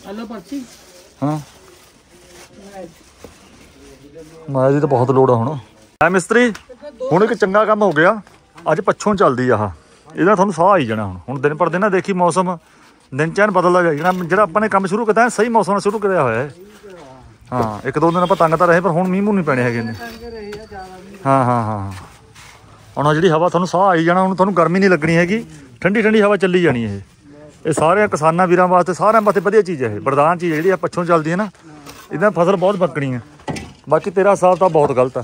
ਹਲੋ ਪਰਚੀ। ਹਾਂ। ਮਾਇਆ ਦੀ ਤਾਂ ਬਹੁਤ ਲੋੜ ਆ ਹੁਣ। ਐ ਮਿਸਤਰੀ ਹੁਣ ਇੱਕ ਚੰਗਾ ਕੰਮ ਹੋ ਗਿਆ। ਅੱਜ ਪੱਛੋਂ ਚੱਲਦੀ ਆ ਆਹ। ਇਹਦਾ ਤੁਹਾਨੂੰ ਸਾਹ ਆਈ ਜਾਣਾ ਹੁਣ। ਹੁਣ ਦਿਨ ਪਰ ਦਿਨ ਨਾ ਦੇਖੀ ਮੌਸਮ। ਦਿਨ ਚੈਨ ਬਦਲਦਾ ਜਾਈ ਜਾਣਾ ਜਿਹੜਾ ਆਪਾਂ ਨੇ ਕੰਮ ਸ਼ੁਰੂ ਕੀਤਾ ਸਹੀ ਮੌਸਮ ਨਾਲ ਸ਼ੁਰੂ ਕਰਿਆ ਹੋਇਆ ਹੈ। ਹਾਂ ਇੱਕ ਦੋ ਦਿਨ ਆਪਾਂ ਤੰਗ ਤਾਂ ਰਹੇ ਪਰ ਹੁਣ ਮੀਂਹ ਮੂੰਹ ਨਹੀਂ ਪੈਣੇ ਹੈਗੇ ਨੇ ਹਾਂ ਹਾਂ ਹਾਂ। ਹੁਣ ਜਿਹੜੀ ਹਵਾ ਤੁਹਾਨੂੰ ਸਾਹ ਆਈ ਜਾਣਾ ਹੁਣ ਤੁਹਾਨੂੰ ਗਰਮੀ ਨਹੀਂ ਲੱਗਣੀ ਹੈਗੀ। ਠੰਡੀ ਠੰਡੀ ਹਵਾ ਚੱਲੀ ਜਾਣੀ ਇਹ। ਇਹ ਸਾਰੇ ਕਿਸਾਨਾਂ ਵੀਰਾਂ ਵਾਸਤੇ ਸਾਰਿਆਂ ਵਾਸਤੇ ਵਧੀਆ ਚੀਜ਼ ਹੈ ਇਹ ਵਰਦਾਨ ਚੀਜ਼ ਜਿਹੜੀ ਆ ਪੱਛੋਂ ਚੱਲਦੀ ਹੈ ਨਾ। ਇਹਦਾ ਫਸਲ ਬਹੁਤ ਬੱਕਣੀ ਹੈ। ਬਾਕੀ ਤੇਰਾ ਹਿਸਾਬ ਤਾਂ ਬਹੁਤ ਗਲਤ ਹੈ।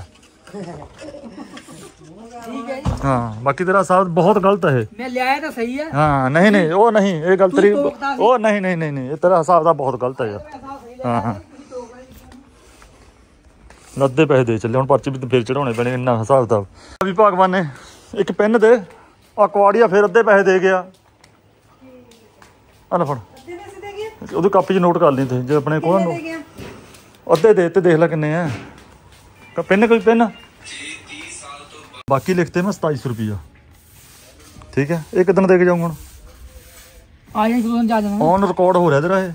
ਹਾਂ ਬਾਕੀ ਤੇਰਾ ਹਿਸਾਬ ਬਹੁਤ ਗਲਤ ਹੈ ਮੈਂ ਲਿਆਇਆ ਤਾਂ ਸਹੀ ਹੈ। ਹਾਂ ਨਹੀਂ ਨਹੀਂ ਉਹ ਨਹੀਂ ਇਹ ਗੱਲ ਤੇਰੀ ਟੋਕਦਾ ਸੀ। ਉਹ ਨਹੀਂ ਨਹੀਂ ਨਹੀਂ ਨਹੀਂ ਇਹ ਤੇਰਾ ਹਿਸਾਬ ਦਾ ਬਹੁਤ ਗਲਤ ਹੈ ਯਾਰ। ਹਾਂ ਹਾਂ। ਲੱਦੇ ਪੈਸੇ ਦੇ ਚੱਲੇ ਹੁਣ ਪਰਚੀ ਵੀ ਫਿਰ ਚੜਾਉਣੇ ਪੈਣੇ ਇੰਨਾ ਹਿਸਾਬ ਦਾ ਵੀ ਭਗਵਾਨ ਨੇ ਇੱਕ ਪੈਨ ਦੇ ਆ ਕੁਆੜੀਆ ਫਿਰ ਅੱਧੇ ਪੈਸੇ ਦੇ ਗਿਆ। ਆ ਲੈ ਫੜ। ਉਹਦੀ ਕਾਪੀ 'ਚ ਨੋਟ ਕਰ ਲਈ ਤੇ ਜੇ ਆਪਣੇ ਕੋਲ ਨੋ- ਅੱਧੇ ਦੇ ਤੇ ਦੇਖ ਲੈ ਕਿੰਨੇ ਆ। ਪੈਨ ਕੋਈ ਪੈਨ? ਬਾਕੀ ਲਿਖਤੇ ਮੈਂ 2700 ਰੁਪਿਆ ਠੀਕ ਹੈ ਇਹ ਕਿਦਣ ਦੇ ਕੇ ਜਾਊਂ ਹੁਣ। ਆ ਇੱਕ ਦੋ ਦਿਨ ਜਾ ਜਾਣਾ। ਔਨ ਰਿਕਾਰਡ ਹੋ ਰਿਹਾ ਤੇਰਾ ਇਹ।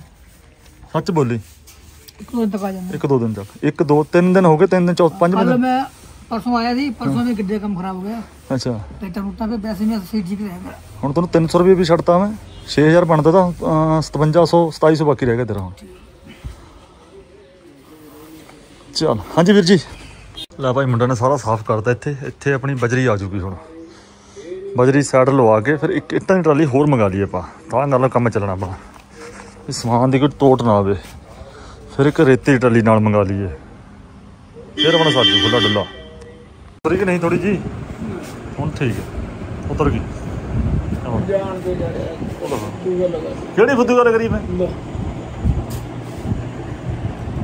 ਸੱਚ ਬੋਲੀ। ਇੱਕ ਦੋ ਦਿਨ ਤੱਕ ਆ ਇੱਕ ਦੋ ਦਿਨ ਤੱਕ। ਇੱਕ ਦੋ ਤਿੰਨ ਦਿਨ ਹੋ ਗਏ ਤਿੰਨ ਦਿਨ ਚੌਥ ਕੱਲ ਦਿਨ ਮੈਂ ਪਰਸੋਂ ਆਇਆ ਸੀ ਪਰਸੋਂ ਵੀ ਗੱਡੇ ਕੰਮ ਖਰਾਬ ਹੋ ਗਿਆ। ਅੱਛਾ। ਟਰੈਕਟਰ ਰੁੱਟਾ ਤੇ ਵੈਸੇ ਮੈਂ ਸੀਟ ਠੀਕ ਰਹਿ ਗਿਆ ਹੁਣ ਤੈਨੂੰ 300 ਰੁਪਏ ਵੀ ਛੱਡਤਾ ਮੈਂ 6000 ਬਣਦਾ ਤਾਂ ਅਹ, 5700 2700 ਬਾਕੀ ਰਹਿ ਗਿਆ ਤੇਰਾ ਹੁਣ। ਚਲ ਹਾਂਜੀ ਵੀਰ ਜੀ। ਲੈ ਭਾਈ ਮੁੰਡਾ ਨੇ ਸਾਰਾ ਸਾਫ਼ ਕਰਤਾ ਇੱਥੇ ਇੱਥੇ ਆਪਣੀ ਬਜਰੀ ਆ ਜੂਗੀ ਹੁਣ। ਬਜਰੀ ਸਾਈਡ ਲਵਾ ਕੇ ਫਿਰ ਇੱਕ ਇੱਟਾਂ ਦੀ ਟਰਾਲੀ ਹੋਰ ਮੰਗਾ ਲਈ ਆਪਾਂ। ਤਾਂ ਨਾਲ ਕੰਮ ਚੱਲਣਾ ਆਪਣਾ। ਸਮਾਨ ਦੀ ਕੋਈ ਟੋਟ ਨਾ ਆਵੇ। ਫਿਰ ਇੱਕ ਰੇਤੀ ਦੀ ਟਰਾਲੀ ਨਾਲ ਮੰਗਾ ਲਈਏ। ਫਿਰ ਆਪਣਾ ਸਾਜੂ ਖੁੱਲਾ ਡੁੱਲਾ। ਕਿ ਨਹੀਂ ਥੋੜੀ ਜੀ? ਹੁਣ ਠੀਕ ਹੈ। ਉਤਰ ਗਈ। ਜਾਣ ਦੇ ਕਿਹੜੀ ਫੁੱਦੂ ਗੱਲ ਕਰੀ ਮੈਂ?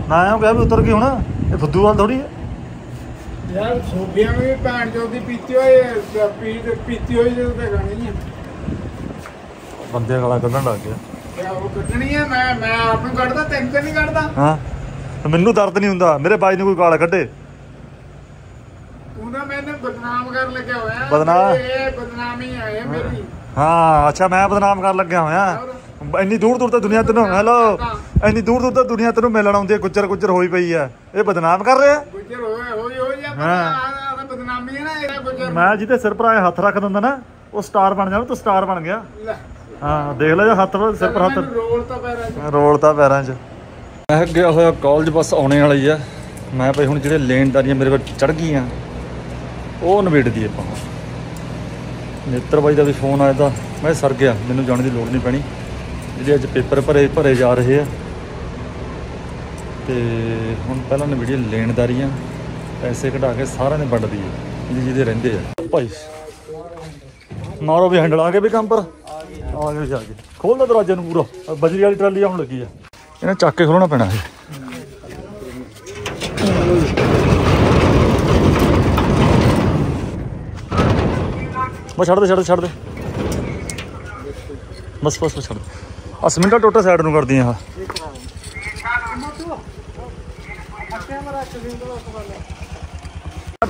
ਨਾ ਆਇਆ ਕਿਹਾ ਵੀ ਉਤਰ ਗਈ ਹੁਣ। ਇਹ ਫੁੱਦੂ ਵਾਲ ਥੋੜੀ ਹੈ। ਯਾਰ ਛੋਟੀਆਂ ਵੀ ਭੈਣ ਚੋਦੀ ਪੀਤੀ ਹੋਈ ਪੀਤੀ ਹੋਈ ਜਦੋਂ ਤੇ ਗਾਣੀ ਹੈ ਬੰਦੇ ਗਾਲਾਂ ਕੱਢਣ ਲੱਗ ਗਿਆ। ਉਹ ਕੱਢਣੀ ਹੈ ਮੈਂ ਮੈਂ ਆਪ ਨੂੰ ਕੱਢਦਾ ਤੈਨੂੰ ਤੇ ਨਹੀਂ ਕੱਢਦਾ। ਹਾਂ। ਤੇ ਮੈਨੂੰ ਦਰਦ ਨਹੀਂ ਹੁੰਦਾ। ਮੇਰੇ ਬਾਈ ਨੂੰ ਕੋਈ ਗਾਲ ਕੱਢੇ। ਤੂੰ ਮੈਨੂੰ ਬਦਨਾਮ ਕਰਨ ਲੱਗਿਆ ਹੋਇਆ। ਬਦਨਾਮ? ਇਹ ਬਦਨਾਮੀ ਹੈ ਇਹ ਮੇਰੀ। ਹਾਂ ਅੱਛਾ ਮੈਂ ਬਦਨਾਮ ਕਰਨ ਲੱਗਿਆ ਹੋਇਆ। ਇੰਨੀ ਦੂਰ ਦੂਰ ਤੋਂ ਦੁਨੀਆ ਤੈਨੂੰ ਹੈਲੋ। ਇੰਨੀ ਦੂਰ ਦੂਰ ਤੋਂ ਦੁਨੀਆ ਤੈਨੂੰ ਮਿਲਣ ਆਉਂਦੀ ਹੈ ਗੁੱਜਰ ਗੁੱਜਰ ਹੋਈ ਪਈ ਹੈ। ਇਹ ਬਦਨਾਮ ਕਰ ਰਿਹਾ? ਗੁੱਜਰ ਹੋਏ ਹੋਈ ਹੋਈ ਆ ਹਾਂ। ਆ ਬਦਨਾਮੀ ਹੈ ਨਾ ਇਹਦਾ ਗੁੱਜਰ। ਮੈਂ ਜਿਹਦੇ ਸਿਰ ਪਰ ਆਏ ਹੱਥ ਰੱਖ ਦਿੰਦਾ ਨਾ ਉਹ ਸਟਾਰ ਬਣ ਜਾਣਾ ਤੂੰ ਸਟਾਰ ਬਣ ਗਿਆ। ਹਾਂ ਦੇਖ ਲੈ ਜੇ ਹੱਥ ਸਿਰ ਪਰ ਹੱਥ। ਰੋਲ ਤਾਂ ਪੈਰਾਂ 'ਚ ਮੈਂ ਗਿਆ ਹੋਇਆ ਕਾਲਜ ਬੱਸ ਆਉਣੇ ਵਾਲੀ ਆ। ਮੈਂ ਭਾਈ ਹੁਣ ਜਿਹੜੇ ਲੇਨਦਾਰੀਆਂ ਮੇਰੇ ਕੋਲ ਚੜ ਗਈਆਂ ਉਹ ਨਵੇੜ ਦੀ ਆਪਾਂ। ਨੇਤਰ ਬਾਈ ਦਾ ਵੀ ਫੋਨ ਆਇਆ ਤਾਂ ਮੈਂ ਸਰ ਗਿਆ ਮੈਨੂੰ ਜਾਣ ਦੀ ਲੋੜ ਨਹੀਂ ਪੈਣੀ। ਜਿਹੜੇ ਅੱਜ ਪੇਪਰ ਭਰੇ ਭਰੇ ਜਾ ਰਹੇ ਆ। ਤੇ ਹੁਣ ਪਹਿਲਾਂ ਨਵੀੜੀ ਲੇਨਦਾਰੀਆਂ ਪੈਸੇ ਕਢਾ ਕੇ ਸਾਰਿਆਂ ਨੇ ਵੰਡ ਦਈਏ ਜਿਹਦੇ ਜਿਹਦੇ ਰਹਿੰਦੇ ਆ। ਭਾਈ ਮਾਰੋ ਵੀ ਹੈਂਡਲ ਆ ਗਏ ਵੀ ਕੰਮ ਪਰ। ਆ ਗਏ ਜਾ ਕੇ। ਖੋਲ ਦਾ ਦਰਵਾਜ਼ੇ ਨੂੰ ਪੂਰਾ। ਬਜਰੀ ਵਾਲੀ ਟਰਾਲੀ ਆਉਣ ਲੱਗੀ ਆ। ਇਹਨਾਂ ਚੱਕ ਕੇ ਖੋਲਣਾ ਪੈਣਾ ਇਹ ਬਸ ਛੱਡ ਦੇ ਛੱਡ ਦੇ ਛੱਡ ਦੇ। ਬਸ ਬਸ ਬਸ, ਛੱਡ ਦੇ। ਆ ਸਿਮੈਂਟਾ ਟੋਟਾ ਸਾਈਡ ਨੂੰ ਕਰਦੀ ਆ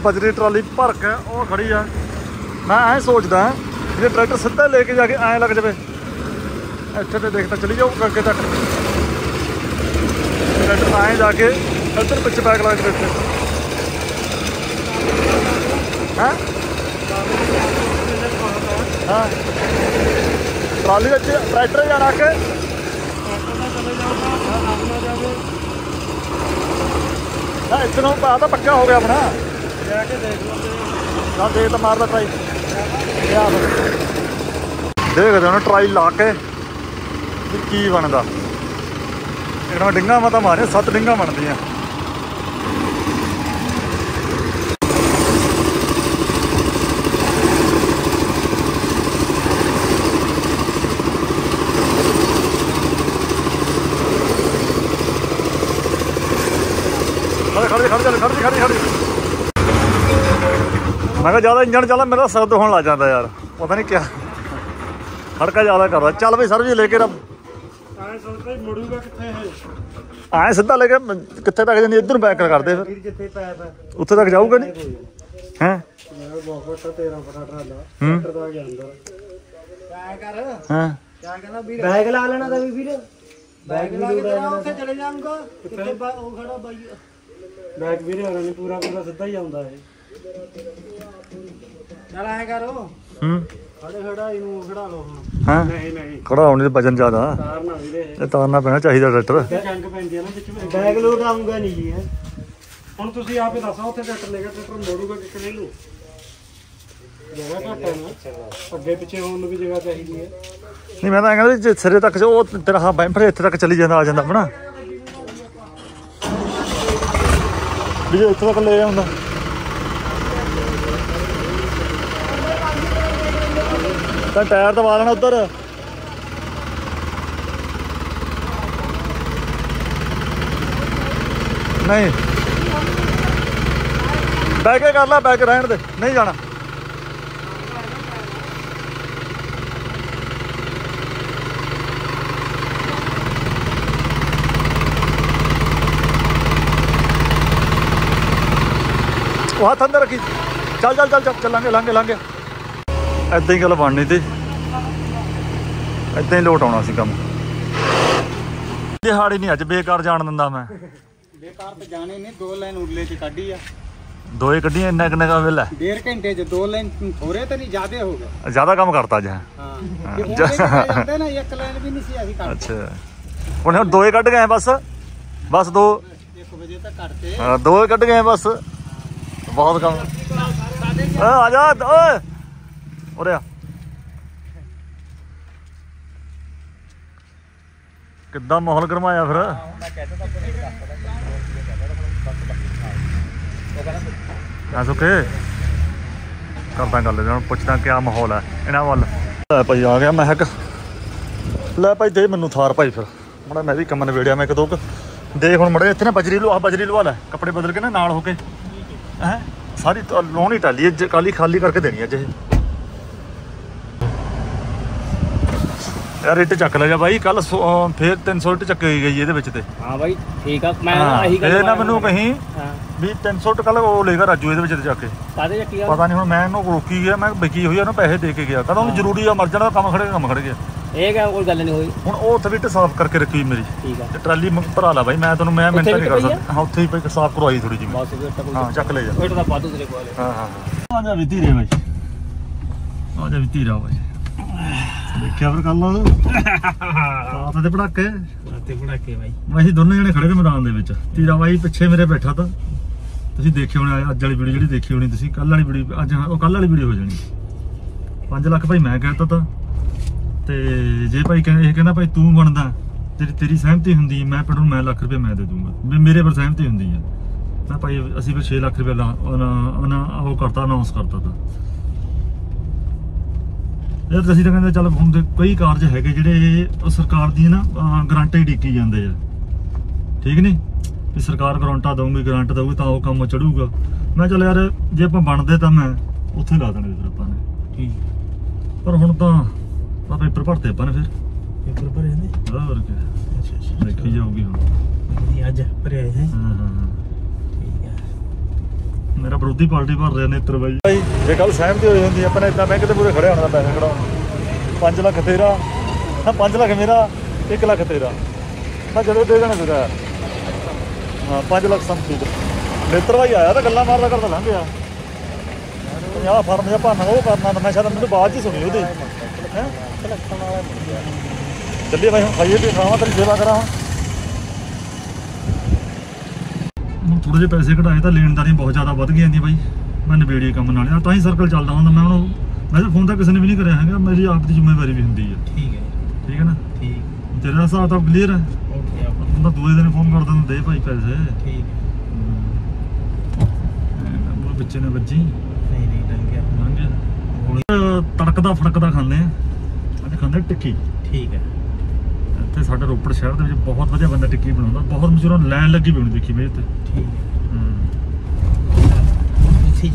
ਬਜਰੀ ਟਰਾਲੀ ਭਰ ਕੇ ਉਹ ਖੜੀ ਆ। ਮੈਂ ਐ ਸੋਚਦਾ ਜੇ ਟਰੈਕਟਰ ਸਿੱਧਾ ਲੈ ਕੇ ਜਾ ਕੇ ਐ ਲੱਗ ਜਾਵੇ ਇੱਥੇ ਤੇ ਦੇਖਦਾ ਚਲੀ ਜਾਊ ਅੱਗੇ ਤੱਕ। ਟਰੈਕਟਰ ਐ ਜਾ ਕੇ ਇੱਧਰ ਪਿੱਛੇ ਬੈਕ ਲਾ ਕੇ ਇੱਥੇ ਹਾਂ? ਹਾਂ। ਟਰਾਲੀ ਵਿੱਚ ਟਰੈਕਟਰ ਜਾ ਰੱਖ ਨਾ ਇੱਥੇ ਨੂੰ ਪਾ ਤਾਂ ਪੱਕਾ ਹੋ ਗਿਆ ਆਪਣਾ। ਜਾ ਕੇ ਦੇਖ ਲਓ। ਨਾ ਦੇ ਤਾਂ ਮਾਰਦਾ ਟਰਾਈ ਦੇਖਦੇ ਹਾਂ ਟਰਾਈ ਲਾ ਕੇ ਕੀ ਬਣਦਾ। ਇਹਨਾਂ ਡਿੰਗਾ ਮਾ ਤਾਂ ਮਾਰੇ ਸੱਤ ਡਿੰਗਾ ਬਣਦੀਆਂ। ਖੜੇ ਖੜੇ ਖੜੇ ਚੱਲ ਖੜੇ ਖੜੇ ਖੜੇ ਮੈਂ ਕਿਹਾ ਜ਼ਿਆਦਾ ਇੰਜਣ ਚੱਲਾ ਮੇਰਾ ਸਰਦ ਹੋਣ ਲੱਗ ਜਾਂਦਾ ਯਾਰ। ਪਤਾ ਨਹੀਂ ਕਿਆ। ਖੜਕਾ ਜ਼ਿਆਦਾ ਕਰਦਾ। ਚੱਲ ਬਈ ਸਰਬਜੀ ਲੈ ਕੇ ਰ ਆਏ ਸੋਚਦਾ ਮੁੜੂਗਾ ਕਿੱਥੇ ਇਹ? ਆਏ ਸਿੱਧਾ ਲੈ ਕੇ ਕਿੱਥੇ ਤੱਕ ਜਾਂਦੀ ਇੱਧਰ ਨੂੰ ਬੈਕ ਕਰਦੇ ਫਿਰ। ਜਿੱਥੇ ਪੈਪ ਹੈ। ਉੱਥੇ ਤੱਕ ਜਾਊਗਾ ਨਹੀਂ ਹੈ? ਮੈਂ ਬਹੁਤ ਵੱਡਾ 13 ਫੁੱਟਾ ਟਰਾਲਾ। ਹੂੰ। ਟਰੈਕਟਰ ਦਾ ਗਿਆ ਅੰਦਰ। ਕਿਆ ਕਰ। ਹਾਂ? ਕਿਆ ਕਹਿੰਦਾ ਵੀਰ? ਬੈਗ ਲਾ ਲੈਣਾ ਤਾਂ ਵੀ ਵੀਰ। ਬੈਗ ਲਾ ਕੇ ਤੇਰਾ ਉੱਥੇ ਚਲੇ ਜਾਊਂਗਾ। ਕਿੱਥੇ? ਬਾ- ਉਹ ਖੜਾ ਬਾਈ। ਬੈਕ ਵੀਰੇ ਹੋਣਾ ਨਹੀਂ ਪੂਰਾ ਪੂਰਾ ਸਿੱਧਾ ਹੀ ਆਉਂਦਾ ਇਹ। ਚੱਲ ਐ ਕਰੋ। ਹੂੰ। ਖੜੇ ਖੜਾ ਇਹਨੂੰ ਖੜਾ ਲਓ ਹੁਣ। ਹਾਂ? ਨਹੀਂ ਨਹੀਂ। ਖੜਾ ਹੋਣੇ ਦੇ ਵਜਨ ਜ਼ਿਆਦਾ। ਤਾਰ ਨਾ ਵੀਰੇ ਇਹ ਤਾਰਨਾ ਪੈਣਾ ਚਾਹੀਦਾ ਟਰੈਕਟਰ ਜੰਗ ਪੈਂਦੀ ਆ ਨਾ ਵਿੱਚ ਵਿੱਚ। ਬੈਗ ਲੋਡ ਆਉਂਗਾ ਨਹੀਂ ਜੀ ਹੁਣ ਤੁਸੀਂ ਆਪੇ ਦੱਸੋ ਉੱਥੇ ਟਰੈਕਟਰ ਲੈ ਕੇ ਟਰੈਕਟਰ ਮੋੜੂਗਾ ਕਿ ਨਹੀਂ ਲੂ ਜਗ੍ਹਾ ਘੱਟ ਹੈ ਨਾ। ਅੱਗੇ ਪਿੱਛੇ ਹੋਣ ਨੂੰ ਵੀ ਜਗ੍ਹਾ ਚਾਹੀਦੀ ਹੈ ਨਹੀਂ ਮੈਂ ਤਾਂ ਕਹਿੰਦਾ ਜੇ ਸਿਰੇ ਤੱਕ ਉਹ ਤੇਰਾ ਹਾਂ ਬੈਂਫਰ ਇੱਥੇ ਤੱਕ ਚਲੀ ਜਾਂਦਾ ਆ ਜਾਂਦਾ ਆਪਣਾ। ਵੀ ਜੇ ਇੱਥੇ ਤੱਕ ਲੈ ਜਾਂਦਾ ਤਾਂ ਟਾਇਰ ਦਵਾ ਲੈਣਾ ਉੱਧਰ। ਨਹੀਂ। ਬੈਕ ਕਰ ਲੈ ਬੈਕ ਰਹਿਣ ਦੇ, ਨਹੀਂ ਜਾਣਾ। ਉਹ ਹੱਥ ਅੰਦਰ ਰੱਖੀ। ਚੱਲ ਚੱਲ ਚੱਲ ਚੱਲ, ਚੱਲਾਂਗੇ, ਲਾਂਗੇ ਲਾਂਗੇ। ਐਦਾਂ ਹੀ ਗੱਲ ਬਣਨੀ ਤੇ ਐਦਾਂ ਹੀ ਲੋਟ ਆਉਣਾ ਸੀ ਕੰਮ। ਦਿਹਾੜੀ ਨਹੀਂ ਅੱਜ ਬੇਕਾਰ ਜਾਣ ਦਿੰਦਾ ਮੈਂ। ਬੇਕਾਰ ਤੇ ਜਾਣੇ ਨੇ ਦੋ ਲਾਈਨ ਉਰਲੇ ਚ ਕੱਢੀ ਆ। ਦੋਏ ਕੱਢੀਆਂ ਇੰਨਾ ਕਿੰਨਾ ਕਾ ਵੇਲਾ। ਡੇਢ ਘੰਟੇ ਚ ਦੋ ਲਾਈਨ ਥੋੜੇ ਤੇ ਨਹੀਂ ਜ਼ਿਆਦੇ ਹੋ ਗਏ। ਜ਼ਿਆਦਾ ਕੰਮ ਕਰਤਾ ਅੱਜ। ਹਾਂ ਜੇ ਜਾ- ਉਹਦੇ ਨਾ ਇੱਕ ਲਾਈਨ ਵੀ ਨਹੀਂ ਸੀ ਅਸੀਂ ਕੱਢਦੇ ਅੱਛਾ। ਹੁਣ ਹੁਣ ਦੋਏ ਕੱਢ ਗਏ ਬਸ। ਬਸ ਦੋ। 1 ਵਜੇ ਤੱਕ ਕੱਢਤੇ ਹਾਂ, ਦੋਏ ਕੱਢ ਗਏ ਬਸ। ਬਹੁਤ ਕੰਮ। ਆ ਜਾ ਓਏ। ਉਰੇ ਆ ਕਿੱਦਾਂ ਮਾਹੌਲ ਗਰਮਾਇਆ ਫਿਰ ਹਾਂ ਸੁੱਕੇ ਕਰਦਾ ਗੱਲ ਇਹਨਾਂ ਨੂੰ ਪੁੱਛਦਾ ਕਿਆ ਮਾਹੌਲ ਹੈ ਇਹਨਾਂ ਵੱਲ ਲੈ ਭਾਈ ਆ ਗਿਆ ਮਹਿਕ ਲੈ ਭਾਈ ਦੇ ਮੈਨੂੰ ਥਾਰ ਭਾਈ ਫਿਰ ਮੜਾ ਮੈਂ ਵੀ ਕੰਮ ਨਵੇੜਿਆ ਮੈਂ ਇੱਕ ਦੋ ਕੁ। ਦੇਖ ਹੁਣ ਮੜੇ ਇੱਥੇ ਨਾ ਬਜਰੀ ਲਵਾ ਬਜਰੀ ਲਵਾ ਲੈ ਕੱਪੜੇ ਬਦਲ ਕੇ ਨਾ ਨਾਲ ਹੋ ਕੇ ਹੈ ਸਾਰੀ ਤਾਂ ਲਾਉਣੀ ਟਾਲੀ ਕਾਲੀ ਖਾਲੀ ਕਰਕੇ ਦੇਣੀ ਅੱਜ ਇਹ ਯਾਰ ਇੱਟ ਚੱਕ ਲੈ ਜਾ ਬਾਈ ਕੱਲ ਫੇਰ 300 ਇੱਟ ਚੱਕੀ ਗਈ ਇਹਦੇ ਵਿੱਚ ਤੇ। ਹਾਂ ਬਾਈ ਠੀਕ ਆ ਮੈਂ ਆਹੀ ਗੱਲ ਇਹ ਨਾ ਮੈਨੂੰ ਕਹੀਂ ਵੀ 300 ਟਕਾ ਉਹ ਲੇਗਾ ਰਾਜੂ ਇਹਦੇ ਵਿੱਚ ਤੇ ਜਾ ਕੇ। ਕਾਦੇ ਚੱਕੀ ਆ? ਪਤਾ ਨਹੀਂ ਹੁਣ ਮੈਂ ਇਹਨੂੰ ਰੋਕੀ ਗਿਆ ਮੈਂ ਵਿਕੀ ਹੋਈ ਉਹਨੂੰ ਪੈਸੇ ਦੇ ਕੇ ਗਿਆ। ਕਹਿੰਦਾ ਉਹਨੂੰ ਜ਼ਰੂਰੀ ਆ ਮਰ ਜਾਣਾ ਕੰਮ ਖੜੇ ਕੰਮ ਖੜੇ ਗਿਆ। ਇਹ ਕਿਆ ਕੋਈ ਗੱਲ ਨਹੀਂ ਹੋਈ। ਹੁਣ ਉਹ ਉੱਥੇ ਵੀ ਇੱਟ ਸਾਫ਼ ਕਰਕੇ ਰੱਖੀ ਮੇਰੀ। ਠੀਕ ਆ। ਤੇ ਟਰਾਲੀ ਭਰਾ ਲਾ ਬਾਈ ਮੈਂ ਤੈਨੂੰ ਮੈਂ ਮਿੰਟ ਨਹੀਂ ਕਰ? ਸਕਦਾ। ਹਾਂ ਉੱਥੇ ਹੀ ਪਈ ਸਾਫ਼ ਕਰਵਾਈ ਥੋੜੀ ਜਿਹੀ। ਬਸ ਹਾਂ ਚੱਕ ਲੈ ਜਾ। ਵੇਟ ਦਾ ਪਾਦੂ ਤੇਰੇ ਕੋਲ ਹਾਂ ਹਾਂ। ਆ ਜਾ ਵੀ ਧੀਰੇ ਬਾਈ। ਆ ਜਾ ਵੀ ਧੀਰਾ ਬਾਈ। ਦੇਖਿਆ ਫਿਰ ਕੱਲ ਉਹ ਸਾਥ ਦੇ ਪੜਾਕੇ ਤੇ ਬੜਾ ਕੇ ਬਾਈ। ਅਸੀਂ ਦੋਨੇ ਜਣੇ ਖੜੇ ਤੇ ਮੈਦਾਨ ਦੇ ਵਿੱਚ। ਧੀਰਾ ਬਾਈ ਪਿੱਛੇ ਮੇਰੇ ਬੈਠਾ ਤਾਂ। ਤੁਸੀਂ ਦੇਖੀ ਹੋਣੀ ਅੱਜ ਵਾਲੀ ਵੀਡੀਓ ਜਿਹੜੀ ਦੇਖੀ ਹੋਣੀ ਤੁਸੀਂ ਕੱਲ ਵਾਲੀ ਵੀਡੀਓ ਅੱਜ ਉਹ ਕੱਲ ਵਾਲੀ ਵੀਡੀਓ ਹੋ ਜਾਣੀ। 5 ਲੱਖ ਭਾਈ ਮੈਂ ਕਹਿਤਾ ਤਾਂ। ਤੇ ਜੇ ਭਾਈ ਕਹਿੰਦੇ ਇਹ ਕਹਿੰਦਾ ਭਾਈ ਤੂੰ ਬਣਦਾ ਤੇਰੀ ਤੇਰੀ ਸਹਿਮਤੀ ਹੁੰਦੀ ਹੈ, ਮੈਂ ਪਿੰਡ ਮੈਂ ਲੱਖ ਰੁਪਏ ਮੈਂ ਦੇ ਦੂੰਗਾ। ਵੀ ਮੇਰੇ ਪਰ ਸਹਿਮਤੀ ਹੁੰਦੀ ਹੈ ਮੈਂ ਭਾਈ ਅਸੀਂ ਫਿਰ 6 ਲੱਖ ਰੁਪਏ ਉਹਨਾਂ ਉਹ ਕਰਤਾ ਅਨਾਉਂਸ ਕਰਤਾ ਤਾਂ। ਯਾਰ ਅਸੀਂ ਤਾਂ ਕਹਿੰਦੇ ਚੱਲ ਹੁਣ ਤੇ ਕਈ ਕਾਰਜ ਹੈਗੇ ਜਿਹੜੇ ਸਰਕਾਰ ਦੀ ਨਾ ਗਰੰਟੀ ਡੀਕੀ ਜਾਂਦੇ ਆ। ਠੀਕ ਨਹੀਂ ਵੀ ਸਰਕਾਰ ਗਰੰਟਾ ਦਊਗੀ ਗਰੰਟ ਦਊਗੀ ਤਾਂ ਉਹ ਕੰਮ ਚੜੂਗਾ। ਮੈਂ ਚੱਲ ਯਾਰ ਜੇ ਆਪਾਂ ਬਣਦੇ ਤਾਂ ਮੈਂ ਉੱਥੇ ਲਾ ਦੇਣੇ ਫਿਰ ਆਪਾਂ ਨੇ। ਠੀਕ। ਪਰ ਹੁਣ ਤਾਂ ਆ ਪੇਪਰ ਭਰਤੇ ਆਪਾਂ ਨੇ ਫਿਰ। ਪੇਪਰ ਭਰੇ ਨੇ? ਹੋਰ ਕੀ। ਅੱਛਾ ਅੱਛਾ। ਦੇਖੀ ਜਾਊਗੀ ਹੁਣ। ਅੱਜ ਭਰੇ ਹੈ ਹਾਂ ਹਾਂ। ਮੇਰਾ ਵਿਰੋਧੀ ਪਾਰਟੀ ਭਰ ਰਿਹਾ ਨੇਤਰ ਬਾਈ। ਭਾਈ ਜੇ ਕੱਲ ਸਹਿਮਤੀ ਹੋ ਜਾਂਦੀ ਆਪਾਂ ਨੇ ਇਦਾਂ ਬੈਂਕ ਦੇ ਪੂਰੇ ਖੜੇ ਹੋਣਾ ਦਾ ਪੈਸਾ ਖੜਾਉਣ। 5 ਲੱਖ ਤੇਰਾ, ਹਾਂ 5 ਲੱਖ ਮੇਰਾ 1 ਲੱਖ ਤੇਰਾ। ਮੈਂ ਜਦੋਂ ਦੇ ਦੇਣਾ ਤੇਰਾ ਹਾਂ 5 ਲੱਖ ਸੰਤੀ ਨੇਤਰ ਭਾਈ ਆਇਆ ਤਾਂ ਗੱਲਾਂ ਮਾਰਦਾ ਕਰਦਾ ਲੰਘ ਗਿਆ। ਪੰਜਾਹ ਫਾਰਮ ਜਿਹਾ ਭਰਨਾ ਉਹ ਕਰਨਾ ਮੈਂ ਸ਼ਾਇਦ ਮੈਨੂੰ ਬਾਅਦ ਚ ਸੁਣੀ ਉਹਦੀ। ਹੈ? ਚੱਲੀਏ ਭਾਈ ਹੁਣ ਖਾਈਏ ਤੇ ਖਾਵਾਂ, ਤੇਰੀ ਸੇਵਾ ਕਰਾਂ ਹੁਣ ਹੁਣ ਥੋੜੇ ਜਿਹੇ ਪੈਸੇ ਕਢਾਏ ਤਾਂ ਲੈਣਦਾਰੀਆਂ ਬਹੁਤ ਜ਼ਿਆਦਾ ਵੱਧ ਗਈਆਂ ਨੇ ਬਾਈ। ਮੈਂ ਨਿਬੇੜੀ ਕੰਮ ਨਾਲ। ਆ ਤਾਂ ਹੀ ਸਰਕਲ ਚੱਲਦਾ ਹੁੰਦਾ। ਮੈਂ ਉਹਨੂੰ ਮੈਂ ਤਾਂ ਫੋਨ ਤਾਂ ਕਿਸੇ ਨੇ ਵੀ ਨਹੀਂ ਕਰਿਆ ਹੈਗਾ। ਮੇਰੀ ਆਪ ਦੀ ਜ਼ਿੰਮੇਵਾਰੀ ਵੀ ਹੁੰਦੀ ਹੈ ਠੀਕ ਹੈ ਠੀਕ ਹੈ ਨਾ? ਠੀਕ। ਤੇਰਾ ਹਿਸਾਬ ਤਾਂ ਕਲੀਅਰ ਹੈ। ਓਕੇ ਆਪਾਂ ਤੂੰ ਤਾਂ ਦੂਏ ਦਿਨ ਫੋਨ ਕਰ ਦਿੰਦਾ ਦੇ ਭਾਈ ਪੈਸੇ। ਠੀਕ ਉਹ ਬੱਚੇ ਨੇ ਵੱਜੀ। ਨਹੀਂ ਨਹੀਂ ਲੰਘ ਗਿਆ। ਲੰਘਿਆ ਤੜਕਦਾ ਫੜਕਦਾ ਖਾਂਦੇ ਆ। ਅੱਜ ਖਾਂਦੇ ਟਿੱਕੀ। ਠੀਕ ਹੈ। ਇੱਥੇ ਸਾਡੇ ਰੋਪੜ ਸ਼ਹਿਰ ਦੇ ਵਿੱਚ ਬਹੁਤ ਵਧੀਆ ਬੰਦਾ ਟਿੱਕੀ ਬਣਾਉਂਦਾ ਬਹੁਤ ਮਸ਼ਹੂਰ ਲਾਈਨ ਲੱਗੀ ਹੋਣੀ ਦੇਖੀ ਮੈਂ ਇੱਥੇ। ਠੀਕ ਹੈ। ਇੱਥੇ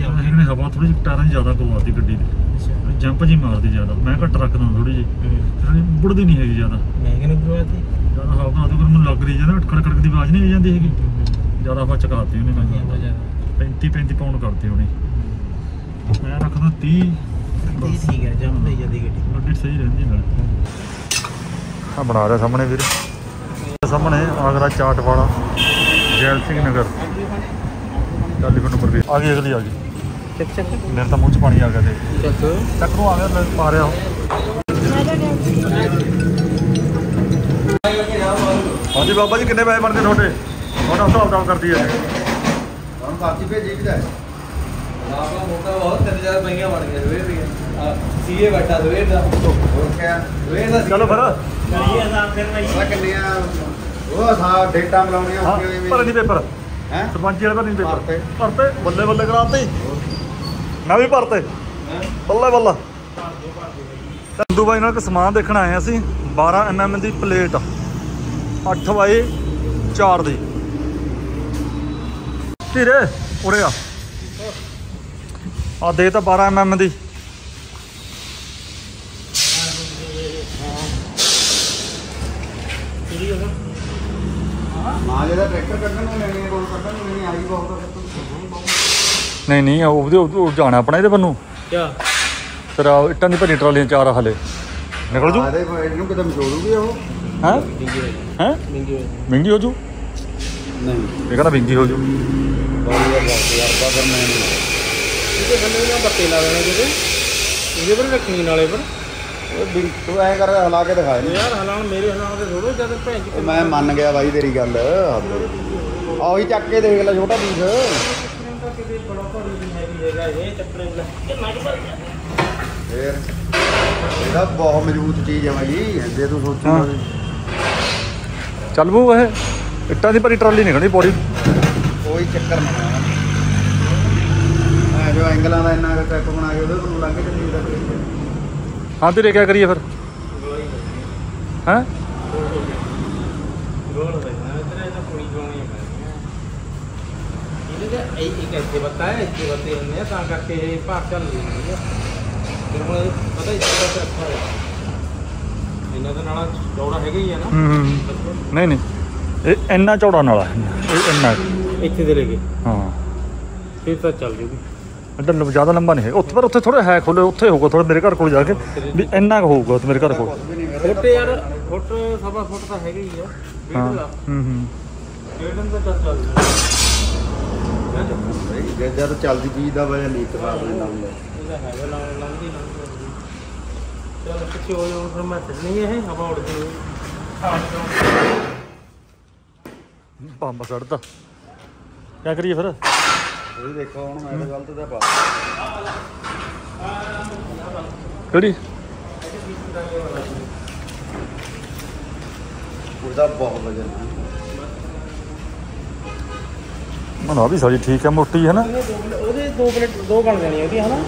ਹਵਾ ਥੋੜੀ ਜਿਹੀ ਟਾਰਾਂ ਜ਼ਿਆਦਾ ਕਰਵਾਤੀ ਗੱਡੀ ਦੀ। ਜੰਪ ਜੀ ਮਾਰਦੀ ਜ਼ਿਆਦਾ। ਮੈਂ ਘੱਟ ਰੱਖਦਾ ਥੋੜੀ ਜੀ ਹੂੰ। ਬੁੜਦੀ ਨਹੀਂ ਹੈਗੀ ਜ਼ਿਆਦਾ। ਮੈਂ ਕਿਹਨੂੰ ਕਰਵਾਤੀ? ਜ਼ਿਆਦਾ ਹਵਾ ਬਣਾ ਦੋ ਮੈਨੂੰ ਲੱਗ ਰਹੀ ਜ਼ਿਆਦਾ ਖੜ ਖੜਕ ਦੀ ਆਵਾਜ਼ ਨਹੀਂ ਆਈ ਜਾਂਦੀ ਹੈਗੀ। ਜ਼ਿਆਦਾ ਹਵਾ ਚਕਾਤੀ ਉਹਨੇ ਮੈਨੂੰ। ਵਜਾ 35 35 ਪਾਉਂਡ ਕਰਤੀ ਉਹਨੇ। ਮੈਂ ਰੱਖਦਾ 30 ਇਹ ਠੀਕ ਹੈ ਜੰਮ ਲਈ ਜਾਂਦੀ ਗੱਡੀ। ਗੱਡੀ ਸਹੀ ਰਹਿੰਦੀ ਨਾਲ। ਆ ਬਣਾ ਰਿਹਾ ਸਾਹਮਣੇ ਵੀਰ। ਸਾਹਮਣੇ ਆਗਰਾ ਚਾਟ ਵਾਲਾ ਜੈਲ ਸਿੰਘ ਨਗਰ। ਟੈਲੀਫੋਨ ਨੰਬਰ ਵੀ। ਆ ਗਈ ਅਗਲੀ ਆ ਗਈ। ਚੱਕ ਚੱਕ। ਮੇਰੇ ਤਾਂ ਮੂੰਹ 'ਚ ਪਾਣੀ ਆ ਗਿਆ ਤੇ ਚੱਕ। ਚੱਕ ਨੂੰ ਆ ਗਿਆ ਲੈ ਪਾ ਰਿਹਾ ਹਾਂਜੀ ਬਾਬਾ ਜੀ ਕਿੰਨੇ ਪੈਸੇ ਬਣਦੇ ਤੁਹਾਡੇ? ਤੁਹਾਡਾ ਹਿਸਾਬ ਕਿਤਾਬ ਕਰਦੀ ਹੈ। ਹੁਣ ਪਰਚੀ ਭੇਜੀ ਵੀ ਦਾ ਆਪਣਾ ਮੌਕਾ ਬਹੁਤ 3000 ਰੁਪਈਆ ਬਣ ਗਿਆ ਸਵੇਰ ਦੀਆਂ ਸੀਏ ਬੈਠਾ ਸਵੇਰ ਦਾ। ਹੋਰ ਕਿਆ ਸਵੇਰ ਦਾ ਚਲੋ ਫਿਰ। ਪਤਾ ਕਿੰਨੇ ਆ ਉਹ ਸਾ ਡੇਟਾ ਮਿਲਾਉਣੀਆਂ ਹਾਂ ਹੁੰਦੀਆਂ ਭਰੇ ਨਹੀਂ ਪੇਪਰ। ਹੈ? ਸਰਪੰਚੀ ਵਾਲੇ ਭਰੇ ਨਹੀਂ ਭਰਤੇ। ਪੇਪਰ। ਭਰਤੇ। ਬੱਲੇ ਬੱਲੇ ਕਰਾਤੇ। ਮੈਂ ਵੀ ਭਰਤੇ। ਬੱਲੇ ਬੱਲਾ। ਚੰਦੂ ਬਾਈ ਨਾਲ ਇੱਕ ਸਮਾਨ ਦੇਖਣ ਆਏ ਹਾਂ ਅਸੀਂ 12 mm ਦੀ ਪਲੇਟ। 8 ਬਾਈ 4 ਦੀ। ਧੀਰੇ ਉਰੇ ਆ। ਆ ਦੇ ਤਾਂ 12 mm ਦੀ। ਮਾਂ ਜਿਹਦਾ ਟਰੈਕਟਰ ਕੱਢਣ ਨੂੰ ਲੈਣੀ ਹੈ ਕੋਲ ਕੱਢਣ ਨੂੰ ਲੈਣੀ ਆਈ ਬਹੁਤ ਆ। ਨਹੀਂ ਨਹੀਂ ਉਹਦੇ ਉਹ ਜਾਣਾ ਆਪਣਾ ਇਹਦੇ ਬੰਨੂ ਕਿਆ? ਤੇਰਾ ਇੱਟਾਂ ਦੀ ਭਰੀ ਟਰਾਲੀਆਂ ਚਾਰ ਹਲੇ। ਨਿਕਲ ਜੂ? ਆ ਇਹਦੇ ਇਹਨੂੰ ਕਿਤੇ ਮਚੋੜੂਗੀ ਉਹ? ਹੈ? ਹੈ? ਮਹਿੰਗੀ ਹੋ ਜੂ? ਨਹੀਂ। ਇਹ ਕਹਿੰਦਾ ਮਹਿੰਗੀ ਹੋ ਜੂ। ਬਾਈ ਯਾਰ ਯਾਰ ਬਾਬਰ ਮੈਂ ਨਹੀਂ ਇਹਦੇ ਥੱਲੇ ਨਾ ਬੱਤੇ ਲਾ ਦੇਣਾ ਕਿਤੇ ਇਹਦੇ ਪਰ ਰੱਖਣੀ ਨਾਲੇ ਪਰ। ਉਹ ਬਿਲ- ਤੂੰ ਐ ਕਰ ਹਲਾ ਕੇ ਦਿਖਾ ਦੇ ਯਾਰ ਹਲਾਣ ਮੇਰੇ ਹਲਾਣ ਦੇ ਥੋੜੋ ਜਦ ਭੈਣ ਜੀ ਉਹ ਮੈਂ ਮੰਨ ਗਿਆ ਬਾਈ ਤੇਰੀ ਗੱਲ। ਆ ਉਹੀ ਚੱਕ ਕੇ ਦੇਖ ਲੈ ਛੋਟਾ ਪੀਸ ਬੜਾ ਨਹੀਂ ਫੇਰ ਇਹਦਾ ਬਹੁਤ ਮਜ਼ਬੂਤ ਚੀਜ਼ ਹੈ ਬਾਈ। ਜੇ ਤੂੰ ਸੋਚੂਗਾ ਹਾਂ। ਚੱਲ ਬੂ ਇਹ ਇੱਟਾਂ ਦੀ ਭਰੀ ਟਰਾਲੀ ਨਿਕਲਣੀ ਪੌੜੀ। ਕੋਈ ਚੱਕਰ ਨਾ। ਆ ਜੋ ਐਂਗਲਾਂ ਦਾ ਇੰਨਾ ਟਰੈਕ ਬਣਾ ਕੇ ਉਹਦੇ ਕੋਲ ਲੰਘ ਚੱਲੀ ਦਾ ਹਾਂ ਤੇਰੇ ਕਿਆ ਕਰੀਏ ਫਿਰ? ਹੈ? ਗੋਲ ਹੋ ਗਿਆ ਤੇਰਾ ਇਹਦਾ ਪੂਰੀ ਗੋਣੀ ਹੈ ਇਹਦੇ ਤੇ ਇਹ ਇੱਕ ਇੱਥੇ ਬੱਤਾ ਹੈ ਇੱਥੇ ਬੱਤੇ ਹੁੰਦੇ ਆ ਤਾਂ ਕਰਕੇ ਇਹ ਭਾਗ ਚੱਲ ਰਹੀ ਹੈ। ਫਿਰ ਹੁਣ ਪਤਾ ਇਸ ਤਰ੍ਹਾਂ ਤੇ ਰੱਖਾ ਹੋਇਆ ਇਹਨਾਂ ਦਾ ਨਾਲਾ ਚੌੜਾ ਹੈਗਾ ਹੀ ਨਾ। ਹੂੰ ਹੂੰ। ਨਹੀਂ ਨਹੀਂ। ਇਹ ਇੰਨਾ ਚੌੜਾ ਨਾਲਾ ਹੈ। ਇਹ ਇੰਨਾ ਇੱਥੇ ਦੇ ਲੈ ਕੇ। ਹਾਂ। ਫਿਰ ਤਾਂ ਚੱਲ ਜੂਗੀ। ਲ- ਜ਼ਿਆਦਾ ਲੰਬਾ ਨਹੀਂ ਹੈ। ਉੱਥੇ ਪਰ ਉੱਥੇ ਥੋੜਾ ਹੈ ਖੋਲੇ ਉੱਥੇ ਹੋਊਗਾ ਥੋੜਾ ਮੇਰੇ ਘਰ ਕੋਲ ਜਾ ਕੇ। ਵੀ ਇੰਨਾ ਕੁ ਹੋਊਗਾ ਉੱਥੇ ਮੇਰੇ ਘਰ ਕੋਲ। ਫੁੱਟ ਯਾਰ ਫੁੱਟ ਸਵਾ ਫੁੱਟ ਤਾਂ ਹੈਗਾ ਹੀ ਆ। ਹਾਂ ਹੂੰ ਹੂੰ। ਡੇਢ ਦਾ ਤਾਂ ਚੱਲ ਜੇ ਜਦ ਚੱਲਦੀ ਚੀਜ਼ ਦਾ ਵਜਨ ਨਹੀਂ ਤਫਾ ਲੈਂਦਾ ਹੁੰਦਾ ਇਹਦਾ ਹੈਗਾ ਲੰਗ ਲੰਗਦੀ ਲੰਗਦੀ ਚਲ ਪਿੱਛੇ ਹੋ ਜਾਓ ਫਿਰ ਮੈਂ ਨਹੀਂ ਇਹ ਹਵਾ ਉੜ ਜੂ ਬੰਬ ਸੜਦਾ। ਕਿਆ ਕਰੀਏ ਫਿਰ? ਇਹ ਦੇਖੋ ਹੁਣ ਮੈਂ ਤਾਂ ਗਲਤ ਤਾਂ ਪਾ ਕਿਹੜੀ? ਉਹਦਾ ਬਹੁਤ ਵਜਨ ਹੈ। ਮਨਾ ਵੀ ਸਾਡੀ ਠੀਕ ਹੈ ਮੋਟੀ ਹੈ ਨਾ? ਉਹਦੇ ਦੋ ਪਲੇਟ ਦੋ ਬਣ ਜਾਣੀਆਂ ਉਹਦੀ ਹਨਾ?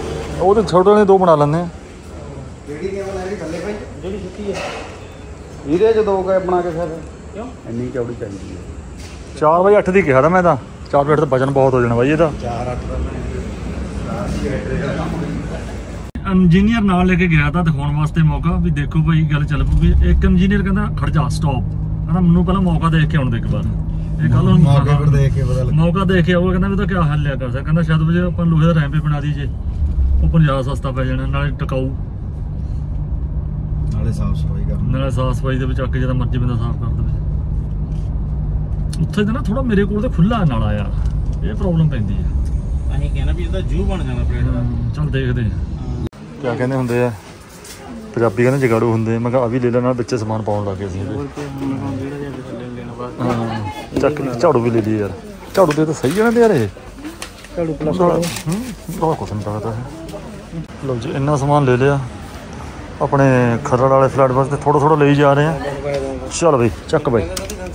ਉਹਦੇ ਛੋਟੇ ਵਾਲੇ ਦੋ ਬਣਾ ਲੈਂਦੇ ਆ ਦੀ ਬਣਾ ਰਹੀ ਥੱਲੇ ਭਾਈ ਜਿਹੜੀ ਛੁੱਟੀ ਹੈ। ਇਹਦੇ ਚ ਦੋ ਕੈ ਬਣਾ ਕੇ ਫਿਰ ਕਿਉਂ? ਇੰਨੀ ਚੌੜੀ ਚਾਹੀਦੀ ਹੈ। 4 ਵਜੇ 8 ਦੀ ਕਿਹਾ ਤਾਂ ਮੈਂ ਤਾਂ। 4 ਵਜੇ ਤਾਂ ਵਜਨ ਬਹੁਤ ਹੋ ਜਾਣਾ ਬਾਈ ਇਹਦਾ। 4 8 ਦਾ ਮੈਂ ਇੰਜੀਨੀਅਰ ਨਾਲ ਲੈ ਕੇ ਗਿਆ ਤਾਂ ਦਿਖਾਉਣ ਵਾਸਤੇ ਮੌਕਾ ਵੀ ਦੇਖੋ ਭਾਈ ਗੱਲ ਚੱਲ ਪੂਗੀ ਇੱਕ ਇੰਜੀਨੀਅਰ ਕਹਿੰਦਾ ਖੜ ਜਾ ਸਟਾਪ ਕਹਿੰਦਾ ਮੈਨੂੰ ਪਹਿਲਾਂ ਮੌਕਾ ਦੇਖ ਕੇ ਆਉਣ ਦੇ ਇੱਕ ਵਾਰ। ਇਹ ਕੱਲ ਹੁਣ ਮੌਕੇ ਪਰ ਦੇਖ ਕੇ ਪਤਾ ਲੱਗ। ਮੌਕਾ ਦੇਖ ਕੇ ਆਊਗਾ ਕਹਿੰਦਾ ਵੀ ਤਾਂ ਕਿਆ ਹੱਲ ਲਿਆ ਕਰ ਸਕਦਾ ਕਹਿੰਦਾ ਸ਼ਾਇਦ ਵਜੇ ਆਪਾਂ ਲੋਹੇ ਦਾ ਰੈਂਪ ਹੀ ਬਣਾ ਦਈਏ। ਉਹ 50 ਸਸਤਾ ਪੈ ਜਾਣਾ ਨਾਲੇ ਟਿਕਾਊ। ਨਾਲੇ ਸਾਫ਼ ਸਫ਼ਾਈ ਕਰ ਨਾਲੇ ਸਾਫ਼ ਸਫ਼ਾਈ ਦੇ ਵਿੱਚ ਆ ਕੇ ਜਦੋਂ ਮਰਜ਼ੀ ਬੰਦਾ ਸਾਫ਼ ਕਰ ਦੇਵੇ। ਉੱਥੇ ਤਾਂ ਨਾ ਥੋੜਾ ਮੇਰੇ ਕੋਲ ਤੇ ਖੁੱਲਾ ਨਾਲਾ ਯਾਰ ਇਹ ਪ੍ਰੋਬਲਮ ਪੈਂਦੀ ਹੈ ਅਸੀਂ ਕਹਿੰਦਾ ਵੀ ਇਹਦਾ ਜੂ ਬਣ ਜਾਣਾ ਪਲੇਟ ਦਾ। ਚੱਲ ਦੇਖਦੇ ਹਾਂ ਕਿਆ ਕਹਿੰਦੇ ਹੁੰਦੇ ਆ? ਪੰਜਾਬੀ ਕਹਿੰਦੇ ਜਗਾੜੂ ਹੁੰਦੇ ਮੈਂ ਕਿਹਾ ਆ ਵੀ ਲੈ ਲੈਣਾ ਵਿੱਚ ਸਮਾਨ ਪਾਉਣ ਲੱਗੇ ਸੀ ਇਹਦੇ। ਚੱਕ ਝਾੜੂ ਵੀ ਲੈ ਲਈ ਯਾਰ। ਝਾੜੂ ਦੇ ਤਾਂ ਸਹੀ ਹੈ ਨਾ ਤੇ ਯਾਰ ਇਹ। ਝਾੜੂ ਪਲੱਸ ਹੂੰ ਬਹੁਤ ਕੁਛ ਨਹੀਂ ਹੈ ਲਓ ਜੀ ਇੰਨਾ ਸਮਾਨ ਲੈ ਲਿਆ। ਆਪਣੇ ਖਰੜ ਵਾਲੇ ਫਲੈਟ ਵਾਸਤੇ ਥੋੜਾ ਥੋੜਾ ਲਈ ਜਾ ਰਹੇ ਆ। ਚੱਲ ਬਈ ਚੱਕ ਬਈ।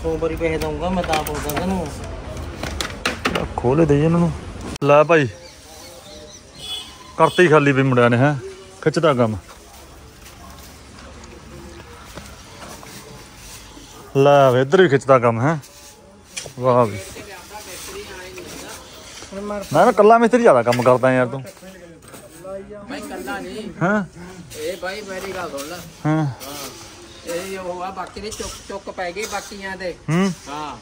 ਸੋਮਵਾਰੀ ਪੈਸੇ ਦਊਂਗਾ ਮੈਂ ਤਾਂ ਬੋਲਦਾ ਤੈਨੂੰ ਖੋਲੇ ਦੇ ਇਹਨਾਂ ਨੂੰ। ਲੈ ਭਾਈ। ਕਰਤੀ ਖਾਲੀ ਵੀ ਮੁੰਡਿਆਂ ਨੇ ਹੈ। ਖਿੱਚਦਾ ਕੰਮ। ਲੈ ਵੇ ਇੱਧਰ ਵੀ ਖਿੱਚਦਾ ਕੰਮ ਹੈ। ਵਾਹ ਵੀ। ਮੈਂ ਨਾ ਕੱਲਾ ਮਿਸਤਰੀ ਜ਼ਿਆਦਾ ਕੰਮ ਕਰਦਾ ਯਾਰ ਤੂੰ। ਨਾ ਨਹੀਂ। ਹਾਂ? ਇਹ ਭਾਈ ਮੇਰੀ ਗੱਲ ਸੁਣ ਲੈ। ਹਾਂ? ਇਹ ਉਹ ਆ ਬਾਕੀ ਦੇ ਚੁੱਕ ਚੁੱਕ ਪੈ ਗਏ ਬਾਕੀਆਂ ਦੇ। ਹੂੰ। ਹਾਂ।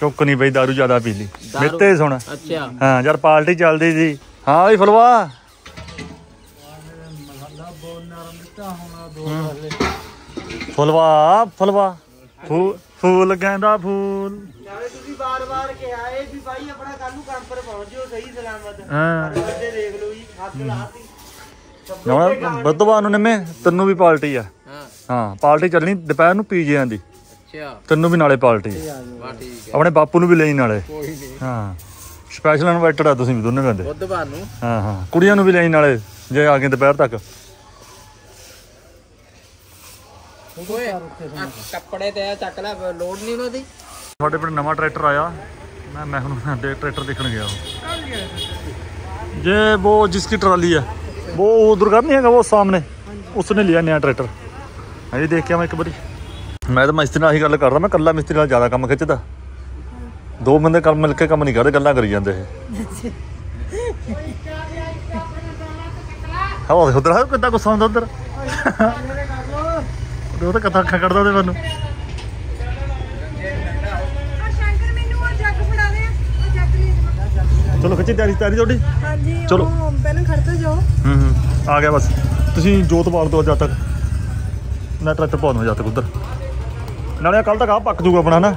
ਚੁੱਕ ਨਹੀਂ ਬਈ दारू ਜ਼ਿਆਦਾ ਪੀ ਲਈ। ਮਿੱਤੇ ਸੁਣ। ਅੱਛਾ। ਹਾਂ ਯਾਰ ਪਾਰਟੀ ਚੱਲਦੀ ਸੀ। ਹਾਂ ਬਈ ਫਲਵਾ ਫਲਵਾ ਫਲਵਾ ਫੂਲ ਕਹਿੰਦਾ ਫੂਲ। ਨਾਲੇ ਤੁਸੀਂ ਬਾਰ-ਬਾਰ ਕਿਹਾ ਏ ਵੀ ਭਾਈ ਆਪਣਾ ਕੱਲ ਨੂੰ ਕੰਮ ਪਰ ਪਹੁੰਚ ਜਿਓ ਸਹੀ ਸਲਾਮਤ। ਹਾਂ। ਬੰਦੇ ਦੇਖ ਲਓ ਜੀ ਹੱਥ ਲਾਤੀ ਨਾ ਬੁੱਧਵਾਰ ਨੂੰ ਨਿੰਮੇ ਤੈਨੂੰ ਵੀ ਪਾਰਟੀ ਆ। ਹਾਂ। ਹਾਂ ਪਾਰਟੀ ਚੱਲਣੀ ਦੁਪਹਿਰ ਨੂੰ ਪੀਜਿਆਂ ਦੀ। ਅੱਛਾ। ਤੈਨੂੰ ਵੀ ਨਾਲੇ ਪਾਰਟੀ ਵਾ ਠੀਕ ਹੈ ਆਪਣੇ ਬਾਪੂ ਨੂੰ ਵੀ ਲੈਣ ਨਾਲੇ। ਕੋਈ ਨਹੀਂ। ਹਾਂ ਸਪੈਸ਼ਲ ਇਨਵਾਈਟਡ ਆ ਤੁਸੀਂ ਵੀ ਦੋਨੇ ਬੰਦੇ ਬੁੱਧਵਾਰ ਨੂੰ। ਹਾਂ ਹਾਂ ਕੁੜੀਆਂ ਨੂੰ ਵੀ ਲੈਣ ਨਾਲੇ ਜੇ ਆ ਗਏ ਦੁਪਹਿਰ ਤੱਕ। ਓਏ ਆਹ ਕੱਪੜੇ ਤੇ ਚੱਕ ਲੈ ਲੋਡ ਨਹੀਂ ਉਹਨਾਂ ਤੁਹਾਡੇ ਪਿੰਡ ਨਵਾਂ ਟਰੈਕਟਰ ਆਇਆ। ਮੈਂ ਮੈਂ ਹੁਣ ਦੇ ਟਰੈਕਟਰ ਦੇਖਣ ਗਿਆ। ਜੇ ਉਹ ਜਿਸ ਕੀ ਟਰਾਲੀ ਹੈ ਉਹ ਉਧਰ ਕਰ ਹੈਗਾ ਉਹ ਸਾਹਮਣੇ। ਉਸਨੇ ਲਿਆ ਨਿਆ ਟਰੈਕਟਰ। ਹਾਂਜੀ ਦੇਖ ਕੇ ਆਵਾਂ ਇੱਕ ਵਾਰੀ। ਮੈਂ ਤਾਂ ਮਿਸਤਰੀ ਨਾਲ ਹੀ ਗੱਲ ਕਰਦਾ ਮੈਂ ਕੱਲਾ ਮਿਸਤਰੀ ਨਾਲ ਜ਼ਿਆਦਾ ਕੰਮ ਖਿੱਚਦਾ। ਦੋ ਬੰਦੇ ਕੰਮ ਮਿਲ ਕੇ ਕੰਮ ਨਹੀਂ ਕਰਦੇ ਗੱਲਾਂ ਕਰੀ ਜਾਂਦੇ ਇਹ। ਹਾਂ ਉਹ ਉਧਰ ਹਾਂ ਕਿੰਨਾ ਗੁੱਸਾ ਹੁੰਦਾ ਉਧਰ? ਉਹ ਤਾਂ ਕਥਾ ਅੱਖਾਂ ਕੱਢਦਾ ਉਹਦੇ ਮੈਨੂੰ ਚਲੋ ਖਿੱਚੀ ਤਿਆਰੀ ਤਿਆਰੀ ਤੁਹਾਡੀ? ਹਾਂਜੀ ਚਲੋ। ਪਹਿਲਾਂ ਖੜਤੇ ਜਾਓ। ਹੂੰ ਹੂੰ ਆ ਗਿਆ ਬਸ। ਤੁਸੀਂ ਜੋਤ ਬਾਲ ਦੋ ਜਦ ਤੱਕ। ਮੈਂ ਟਰੈਕਟਰ ਪਾਉਣ ਜਦ ਤੱਕ ਉਧਰ। ਨਾਲੇ ਕੱਲ ਤੱਕ ਆ ਪੱਕ ਜੂਗਾ ਆਪਣਾ ਨਾ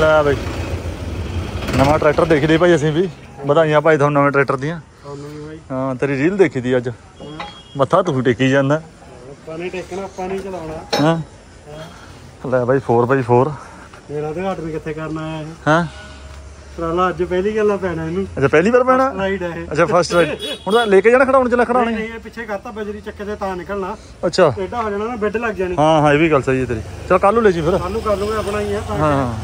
ਲੈ ਬਈ। ਨਵਾਂ ਟਰੈਕਟਰ ਦੇਖਦੇ ਭਾਈ ਅਸੀਂ ਵੀ। ਵਧਾਈਆਂ ਭਾਈ ਤੁਹਾਨੂੰ ਨਵੇਂ ਟਰੈਕਟਰ ਦੀਆਂ। ਹਾਂ ਤੇਰੀ ਰੀਲ ਦੇਖੀ ਦੀ ਅੱਜ। ਮੱਥਾ ਤੂੰ ਟੇਕੀ ਜਾਂਦਾ। ਆਪਾਂ ਟੇਕਣਾ ਆਪਾਂ ਨਹੀਂ ਚਲਾਉਣਾ ਹਾਂ। ਲੈ ਬਾਈ 4x4 ਮੇਰਾ ਤੇ ਆਰਡਰ ਕਿੱਥੇ ਕਰਨਾ ਇਹ? ਹਾਂ। ਟਰਾਲਾ ਅੱਜ ਪਹਿਲੀ ਗੱਲਾਂ ਪੈਣਾ ਇਹਨੂੰ। ਅੱਛਾ ਪਹਿਲੀ ਵਾਰ ਪੈਣਾ ਰਾਈਡ ਹੈ। ਅੱਛਾ ਫਸਟ ਰਾਈਡ ਹੁਣ ਤਾਂ ਲੈ ਕੇ ਜਾਣਾ ਖੜਾਉਣ ਚ ਲੈ ਖੜਾਉਣੇ? ਨਹੀਂ, ਇਹ ਪਿੱਛੇ ਕਰਤਾ ਬਜਰੀ ਚੱਕੇ ਤੇ ਤਾਂ ਨਿਕਲਣਾ। ਅੱਛਾ। ਟੇਢਾ ਹੋ ਜਾਣਾ ਨਾ ਬੈੱਡ ਲੱਗ ਜਾਣੀ। ਹਾਂ ਹਾਂ ਇਹ ਵੀ ਗੱਲ ਸਹੀ ਹੈ ਤੇਰੀ। ਚਲ ਕੱਲ ਨੂੰ ਲੈ ਜੀ ਫਿਰ। ਕੱਲ ਨੂੰ ਕਰ ਲੂਗੇ ਆਪਣਾ ਹੀ ਆ ਹਾਂ ਹਾਂ।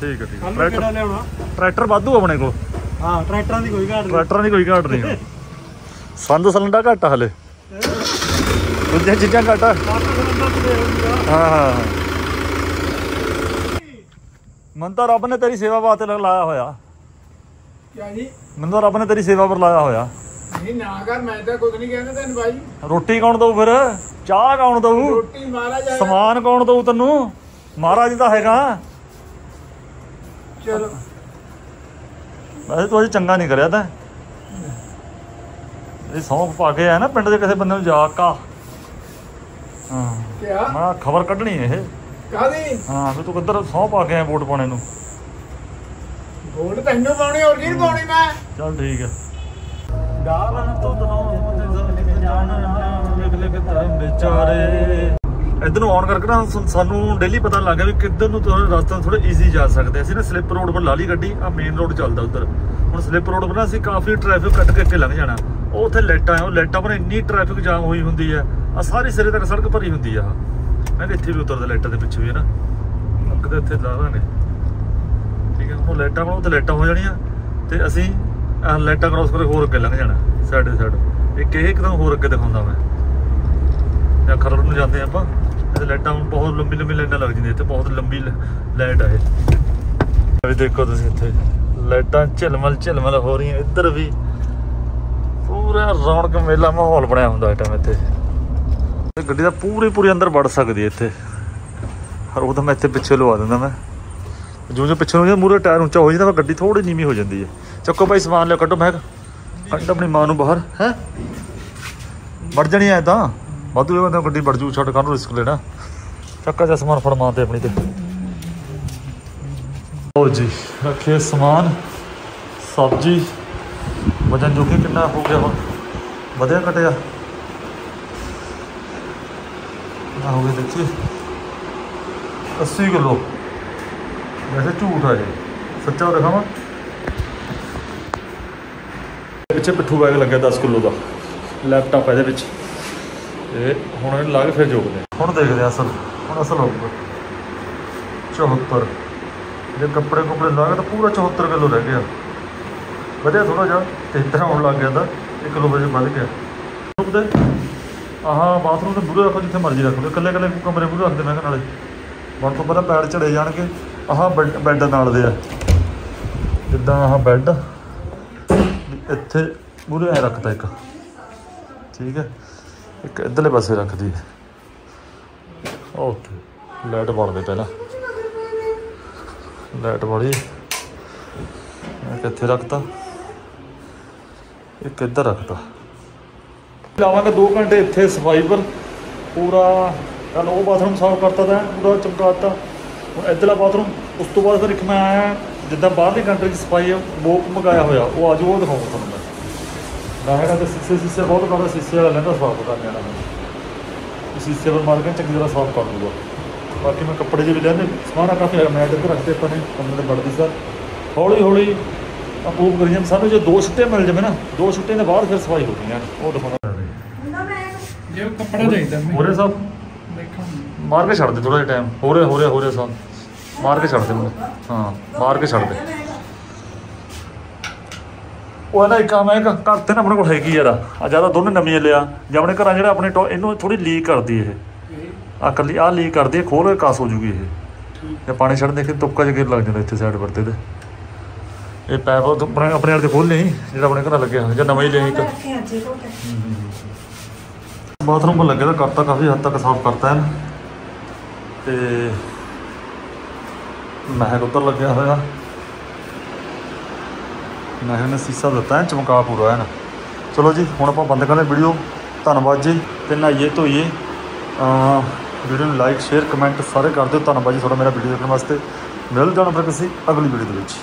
ਠੀਕ ਹੈ ਠੀਕ ਹੈ। ਟਰੈਕਟਰ ਲਿਆਉਣਾ? ਟਰੈਕਟਰ ਵਾਧੂ ਆਪਣੇ ਕੋਲ। ਹਾਂ ਟਰੈਕਟਰਾਂ ਦੀ ਕੋਈ ਘਾਟ ਨਹੀਂ। ਟਰੈਕਟਰਾਂ ਦੀ ਕੋਈ ਘਾਟ ਨਹੀਂ। ਸੰਦ ਸਿਲੰਡਾ ਘੱਟ ਹਲੇ। ਦੂਜੀਆਂ ਚੀਜ਼ਾਂ ਘੱਟ ਹਾਂ ਹਾਂ। ਮਨ ਤਾਂ ਰੱਬ ਨੇ ਤੇਰੀ ਸੇਵਾ ਵਾਸਤੇ ਲਾਇਆ ਹੋਇਆ। ਕਿਆ ਜੀ? ਮੈਨੂੰ ਤਾਂ ਰੱਬ ਨੇ ਤੇਰੀ ਸੇਵਾ ਪਰ ਲਾਇਆ ਹੋਇਆ। ਨਹੀਂ ਨਾ ਕਰ ਮੈਂ ਤਾਂ ਕੁਝ ਨਹੀਂ ਕਹਿੰਦਾ ਤੈਨੂੰ ਬਾਈ ਰੋਟੀ ਕੌਣ ਦਊ ਫਿਰ? ਚਾਹ ਕੌਣ ਦਊ? ਰੋਟੀ ਮਾਰਾ ਜਾ ਸਮਾਨ ਕੌਣ ਦਊ ਤੈਨੂੰ? ਮਹਾਰਾਜ ਤਾਂ ਹੈਗਾ। ਚਲੋ। ਵੈਸੇ ਤੂੰ ਅਜੇ ਚੰਗਾ ਨਹੀਂ ਕਰਿਆ ਤਾਂ। ਇਹ ਸੌਂਫ ਪਾ ਕੇ ਆਇਆ ਨਾ ਪਿੰਡ ਦੇ ਕਿਸੇ ਬੰਦੇ ਨੂੰ ਜਾ ਕਾ। ਹਾਂ। ਕਿਆ? ਮੈਂ ਖਬਰ ਕੱਢਣੀ ਇਹ। ਕਾਦੀ ਹਾਂ ਵੀ ਤੂੰ ਕਿੱਧਰ ਸੌਂ ਪਾ ਕੇ ਆਇਆ ਵੋਟ ਪਾਉਣੇ ਨੂੰ? ਵੋਟ ਤੈਨੂੰ ਪਾਉਣੀ ਹੋਰ ਨਹੀਂ ਪਾਉਣੀ ਮੈਂ? ਚੱਲ ਠੀਕ ਹੈ ਗਾਵਨ ਤੋਂ ਦਨੋਂ ਜਾਣ ਲਿਖ ਲਿਖ ਧਰਮ ਵਿਚਾਰੇ। ਇਧਰ ਨੂੰ ਆਨ ਕਰਕੇ ਨਾ ਸਾਨੂੰ ਡੇਲੀ ਪਤਾ ਲੱਗ ਗਿਆ ਵੀ ਕਿੱਧਰ ਨੂੰ ਤੁਹਾਡਾ ਰਸਤਾ ਥੋੜਾ ਈਜ਼ੀ ਜਾ ਸਕਦੇ ਅਸੀਂ ਨਾ ਸਲਿੱਪ ਰੋਡ ਪਰ ਲਾ ਲਈ ਗੱਡੀ ਆ ਮੇਨ ਰੋਡ ਚੱਲਦਾ ਉਧਰ। ਹੁਣ ਸਲਿੱਪ ਰੋਡ ਪਰ ਨਾ ਅਸੀਂ ਕਾਫੀ ਟ੍ਰੈਫਿਕ ਕੱਟ ਕੇ ਅੱਗੇ ਲੰਘ ਜਾਣਾ। ਉਹ ਉੱਥੇ ਲਾਈਟਾਂ ਆ ਉਹ ਲਾਈਟਾਂ ਪਰ ਇੰਨੀ ਟ੍ਰੈਫਿਕ ਜਾਮ ਹੋਈ ਹੁੰਦੀ ਆ। ਆ ਸਾਰੀ ਸਿਰੇ ਤੱਕ ਸੜਕ ਭਰੀ ਹੁੰਦੀ ਆ। ਮੈਂ ਕਿਹਾ ਇੱਥੇ ਵੀ ਉਤਰਦਾ ਲਾਈਟਾਂ ਦੇ ਪਿੱਛੇ ਵੀ ਹੈ ਨਾ। ਅੱਗੇ ਤੇ ਇੱਥੇ ਲਾ ਨੇ ਠੀਕ ਹੈ ਉਹ ਲਾਈਟਾਂ ਕੋਲ ਤੇ ਲਾਈਟਾਂ ਹੋ ਜਾਣੀਆਂ ਤੇ ਅਸੀਂ, ਆਹ ਲਾਈਟਾਂ ਕ੍ਰੋਸ ਕਰਕੇ ਹੋਰ ਅੱਗੇ ਲੰਘ ਜਾਣਾ ਸਾਈਡ ਸਾਈਡ ਇੱਕ ਇਹ ਇੱਕਦਮ ਹੋਰ ਅੱਗੇ ਦਿਖਾਉਂਦਾ ਮੈਂ। ਜਾਂ ਖਰੜ ਨੂੰ ਜਾਂਦੇ ਆਪਾਂ ਇਹ ਲਾਈਟਾਂ ਹੁਣ ਬਹੁਤ ਲੰਬੀ ਲੰਬੀ ਲਾਈਨਾਂ ਲੱਗ ਜਾਂਦੀਆਂ, ਇੱਥੇ ਬਹੁਤ ਲੰਬੀ ਲਾਈਟ ਆ ਇਹ। ਵੀ ਦੇਖੋ ਤੁਸੀਂ ਇੱਥੇ, ਲਾਈਟਾਂ ਝਿਲਮਲ ਝਿਲਮਲ ਹੋ ਰਹੀਆਂ, ਇੱਧਰ ਵੀ ਪੂਰਾ ਰੌਣਕ ਮੇਲਾ ਮਾਹੌਲ ਬਣਿਆ ਹੁੰਦਾ ਇਸ ਟਾਈਮ ਇੱਥੇ। ਇਹ ਗੱਡੀ ਦਾ ਪੂਰੀ ਪੂਰੀ ਅੰਦਰ ਵੜ ਸਕਦੀ ਹੈ ਇੱਥੇ। ਹਰ ਉਹ ਤਾਂ ਮੈਂ ਇੱਥੇ ਪਿੱਛੇ ਲਵਾ ਦਿੰਦਾ ਮੈਂ। ਜਿਉਂ ਜਿਉਂ ਪਿੱਛੇ ਨੂੰ ਜਾਂਦਾ ਮੂਰੇ ਟਾਇਰ ਉੱਚਾ ਹੋ ਜਾਂਦਾ, ਫਿਰ ਗੱਡੀ ਥੋੜੀ ਨੀਵੀਂ ਹੋ ਜਾਂਦੀ ਹੈ। ਚੱਕੋ ਭਾਈ, ਸਮਾਨ ਲਿਓ ਕੱਢੋ, ਮੈਂ ਕੱਢ ਆਪਣੀ ਮਾਂ ਨੂੰ ਬਾਹਰ। ਹੈ? ਵੜ ਜਾਣੀ ਐ ਤਾਂ ਵਾਧੂ ਇਹ ਬੰਦਾ ਗੱਡੀ ਵੜ ਜੂ, ਛੱਡ ਕਾਹਨੂੰ ਰਿਸਕ ਲੈਣਾ? ਚੱਕਾ ਜਿਹਾ ਸਮਾਨ ਫੜ ਮਾਂ ਤੇ ਆਪਣੀ ਤੇ। ਲਓ ਜੀ, ਰੱਖੇ ਸਮਾਨ, ਸਬਜੀ, ਵਜਨ ਜੋ ਕਿ ਕਿੰਨਾ ਹੋ ਗਿਆ ਵਾ? ਵਧਿਆ ਘਟਿਆ? ਨਾ ਹੋ ਗਏ ਦੇਖੀ 80 ਕਿਲੋ। ਵੈਸੇ ਝੂਠ ਆ ਇਹ। ਸੱਚਾ ਦਿਖਾਵਾਂ। ਪਿੱਛੇ ਪਿੱਠੂ ਬੈਗ ਲੱਗਿਆ 10 ਕਿਲੋ ਦਾ। ਲੈਪਟਾਪ ਇਹਦੇ ਵਿੱਚ। ਇਹ ਹੁਣ ਇਹ ਲਾ ਕੇ ਫਿਰ ਜੋਗਦੇ ਹੁਣ ਦੇਖਦੇ ਆ ਅਸਲ। ਹੁਣ ਅਸਲ ਹੋਊਗਾ। 74 ਜੇ ਕੱਪੜੇ ਕੁਪੜੇ ਲਾ ਤਾਂ ਪੂਰਾ 74 ਕਿਲੋ ਰਹਿ ਗਿਆ। ਵਧਿਆ ਥੋੜਾ ਜਿਹਾ। ਤੇ ਇੱਧਰ ਆਉਣ ਲੱਗ ਗਿਆ ਤਾਂ 1 ਕਿਲੋ ਵਜੇ ਵੱਧ ਗਿਆ। ਆਹ ਬਾਥਰੂਮ ਦੇ ਮੂਹਰੇ ਰੱਖੋ ਜਿੱਥੇ ਮਰਜ਼ੀ ਰੱਖੋ। ਇਕੱਲੇ ਇਕੱਲੇ ਕਮਰੇ ਮੂਹਰੇ ਰੱਖਦੇ ਮੈਂ ਕਿਹਾ ਨਾਲੇ। ਬਣ ਤੋਂ ਪਹਿਲਾਂ ਪੈਡ ਝੜੇ ਜਾਣਗੇ। ਆਹ, ਬੈੱਡ ਬੈੱਡ ਨਾਲ ਦੇ ਆ। ਜਿੱਦਾਂ ਆਹ ਬੈੱਡ। ਇੱਥੇ ਮੂਰੇ ਐ ਰੱਖਦਾ ਇੱਕ। ਠੀਕ ਹੈ? ਇੱਕ ਇੱਧਰਲੇ ਪਾਸੇ ਰੱਖਦੀ ਹੈ ਓਕੇ। ਲਾਈਟ ਬਲਦੇ ਪਹਿਲਾਂ। ਲਾਈਟ ਵਾਲੀ ਮੈਂ ਕਿੱਥੇ ਰੱਖਤਾ। ਇੱਕ ਇੱਧਰ ਰੱਖਤਾ। ਲਾਵਾਂਗੇ 2 ਘੰਟੇ ਇੱਥੇ ਸਫ਼ਾਈ ਪਰ ਪੂਰਾ ਕੱਲ ਉਹ ਬਾਥਰੂਮ ਸਾਫ਼ ਕਰਤਾ ਤਾਂ, ਪੂਰਾ ਚਮਕਾਤਾ ਹੁਣ ਇੱਧਰਲਾ ਬਾਥਰੂਮ ਉਸ ਤੋਂ ਬਾਅਦ ਫਿਰ ਇੱਕ ਮੈਂ ਆਇਆ, ਜਿੱਦਾਂ ਬਾਹਰਲੀ ਕੰਟਰੀ ਦੀ ਸਫ਼ਾਈ ਬੋਕ ਮੰਗਾਇਆ ਹੋਇਆ, ਉਹ ਅੱਜ ਉਹ ਦਿਖਾਉਂਗਾ ਤੁਹਾਨੂੰ ਮੈਂ। ਮੈਂ ਹੈਗਾ ਤੇ ਸਿੱਸੇ ਸਿੱਸੇ ਬਹੁਤ ਕਰਦਾ, ਸਿੱਸੇ ਵਾਲਾ ਲੈਂਦਾ ਸਾਫ਼ ਕਰ ਲੈਣਾ ਮੈਂ ਸਿੱਸੇ ਪਰ ਮਾਰ ਕੇ ਚੰਗੀ ਤਰ੍ਹਾਂ ਸਾਫ਼ ਕਰ ਦੂਗਾ ਬਾਕੀ ਮੈਂ ਕੱਪੜੇ ਜੇ ਵੀ ਲੈਂਦੇ ਸਮਾਨਾ ਕਾਫੀ ਹੈ, ਮੈਂ ਇੱਧਰ ਰੱਖਦੇ ਆਪਾਂ ਨੇ ਕਮਰੇ ਦੇ ਬੜਦੀ ਸਰ। ਹੌਲੀ ਹੌਲੀ ਅਪਰੂਵ ਕਰੀ ਜਾਂ ਸਾਨੂੰ ਜੇ ਦੋ ਛੁੱਟੇ ਮਿਲ ਜਾਵੇ ਨਾ, ਦੋ ਛੁੱਟੇ ਦੇ ਬਾਅਦ ਫਿਰ ਸਫ਼ਾਈ ਹੋ ਗਈ ਉਹ ਦਿਖਾਉਣਾ। ਜੇ ਉਹ ਕੱਪੜਾ ਚਾਹੀਦਾ ਮੈਂ। ਹੋਰੇ ਸਾਹਿਬ ਦੇਖਾਂ। ਮਾਰ ਕੇ ਛੱਡ ਦੇ ਥੋੜਾ ਜਿਹਾ ਟਾਈਮ ਹੋਰੇ ਹੋਰੇ ਹੋਰੇ ਸਾਹਿਬ ਮਾਰ ਕੇ ਛੱਡ ਦੇ ਮੈਨੂੰ। ਹਾਂ ਮਾਰ ਕੇ ਛੱਡ ਦੇ। ਉਹ ਨਾ ਇੱਕ ਆਮ ਹੈ ਘਰ ਤੇ ਨਾ ਆਪਣੇ ਕੋਲ ਹੈਗੀ ਯਾਰ ਆ ਜ਼ਿਆਦਾ ਦੋਨੇ ਨਵੀਆਂ ਲਿਆ। ਜਾਂ ਆਪਣੇ ਘਰਾਂ ਜਿਹੜਾ ਆਪਣੇ ਟੋ- ਇਹਨੂੰ ਥੋੜੀ ਲੀਕ ਕਰਦੀ ਇਹ। ਆ ਕੱਲੀ ਆ ਲੀਕ ਕਰਦੀ ਹੈ ਖੋਲ ਕੇ ਕਾਸ ਹੋ ਜੂਗੀ ਇਹ। ਜੇ ਪਾਣੀ ਛੱਡ ਦੇ ਕੇ ਤੁਪਕਾ ਜਿਹਾ ਲੱਗ ਜਾਂਦਾ ਇੱਥੇ ਸਾਈਡ ਵਰਤੇ ਤੇ। ਇਹ ਪੈਪ ਉਹ ਆਪਣੇ ਆਪਣੇ ਵਾਲੇ ਤੇ ਖੋਲ ਲਈ ਜਿਹੜਾ ਆਪਣੇ ਘਰਾਂ ਲੱਗਿਆ ਜਾਂ ਨਵਾਂ ਹੀ ਲਿਆ ਇੱਕ। ਬਾਥਰੂਮ ਲੱਗੇ ਤਾਂ ਕਰਤਾ ਕਾਫੀ ਹੱਦ ਤੱਕ ਸਾਫ਼ ਕਰਤਾ ਹੈ ਤੇ ਮਹਿਕ ਉੱਧਰ ਲੱਗਿਆ ਹੋਇਆ। ਮਹਿਕ ਨੇ ਸੀਸਾ ਦਿੱਤਾ ਹੈ, ਚਮਕਾ ਪੂਰਾ ਹੈ ਨਾ ਚਲੋ ਜੀ, ਹੁਣ ਆਪਾਂ ਬੰਦ ਕਰਦੇ ਵੀਡੀਓ ਧੰਨਵਾਦ ਜੀ, ਤੇ ਨਹਾਈਏ, ਧੋਈਏ। ਵੀਡੀਓ ਨੂੰ ਲਾਈਕ ਸ਼ੇਅਰ ਕਮੈਂਟ ਸਾਰੇ ਕਰ ਦਿਓ। ਧੰਨਵਾਦ ਜੀ ਤੁਹਾਡਾ ਮੇਰਾ ਵੀਡੀਓ ਦੇਖਣ ਵਾਸਤੇ। ਮਿਲ ਜਾਣਾ ਫਿਰ ਕਿਸੇ ਅਗਲੀ ਵੀਡੀਓ ਦੇ ਵਿੱਚ।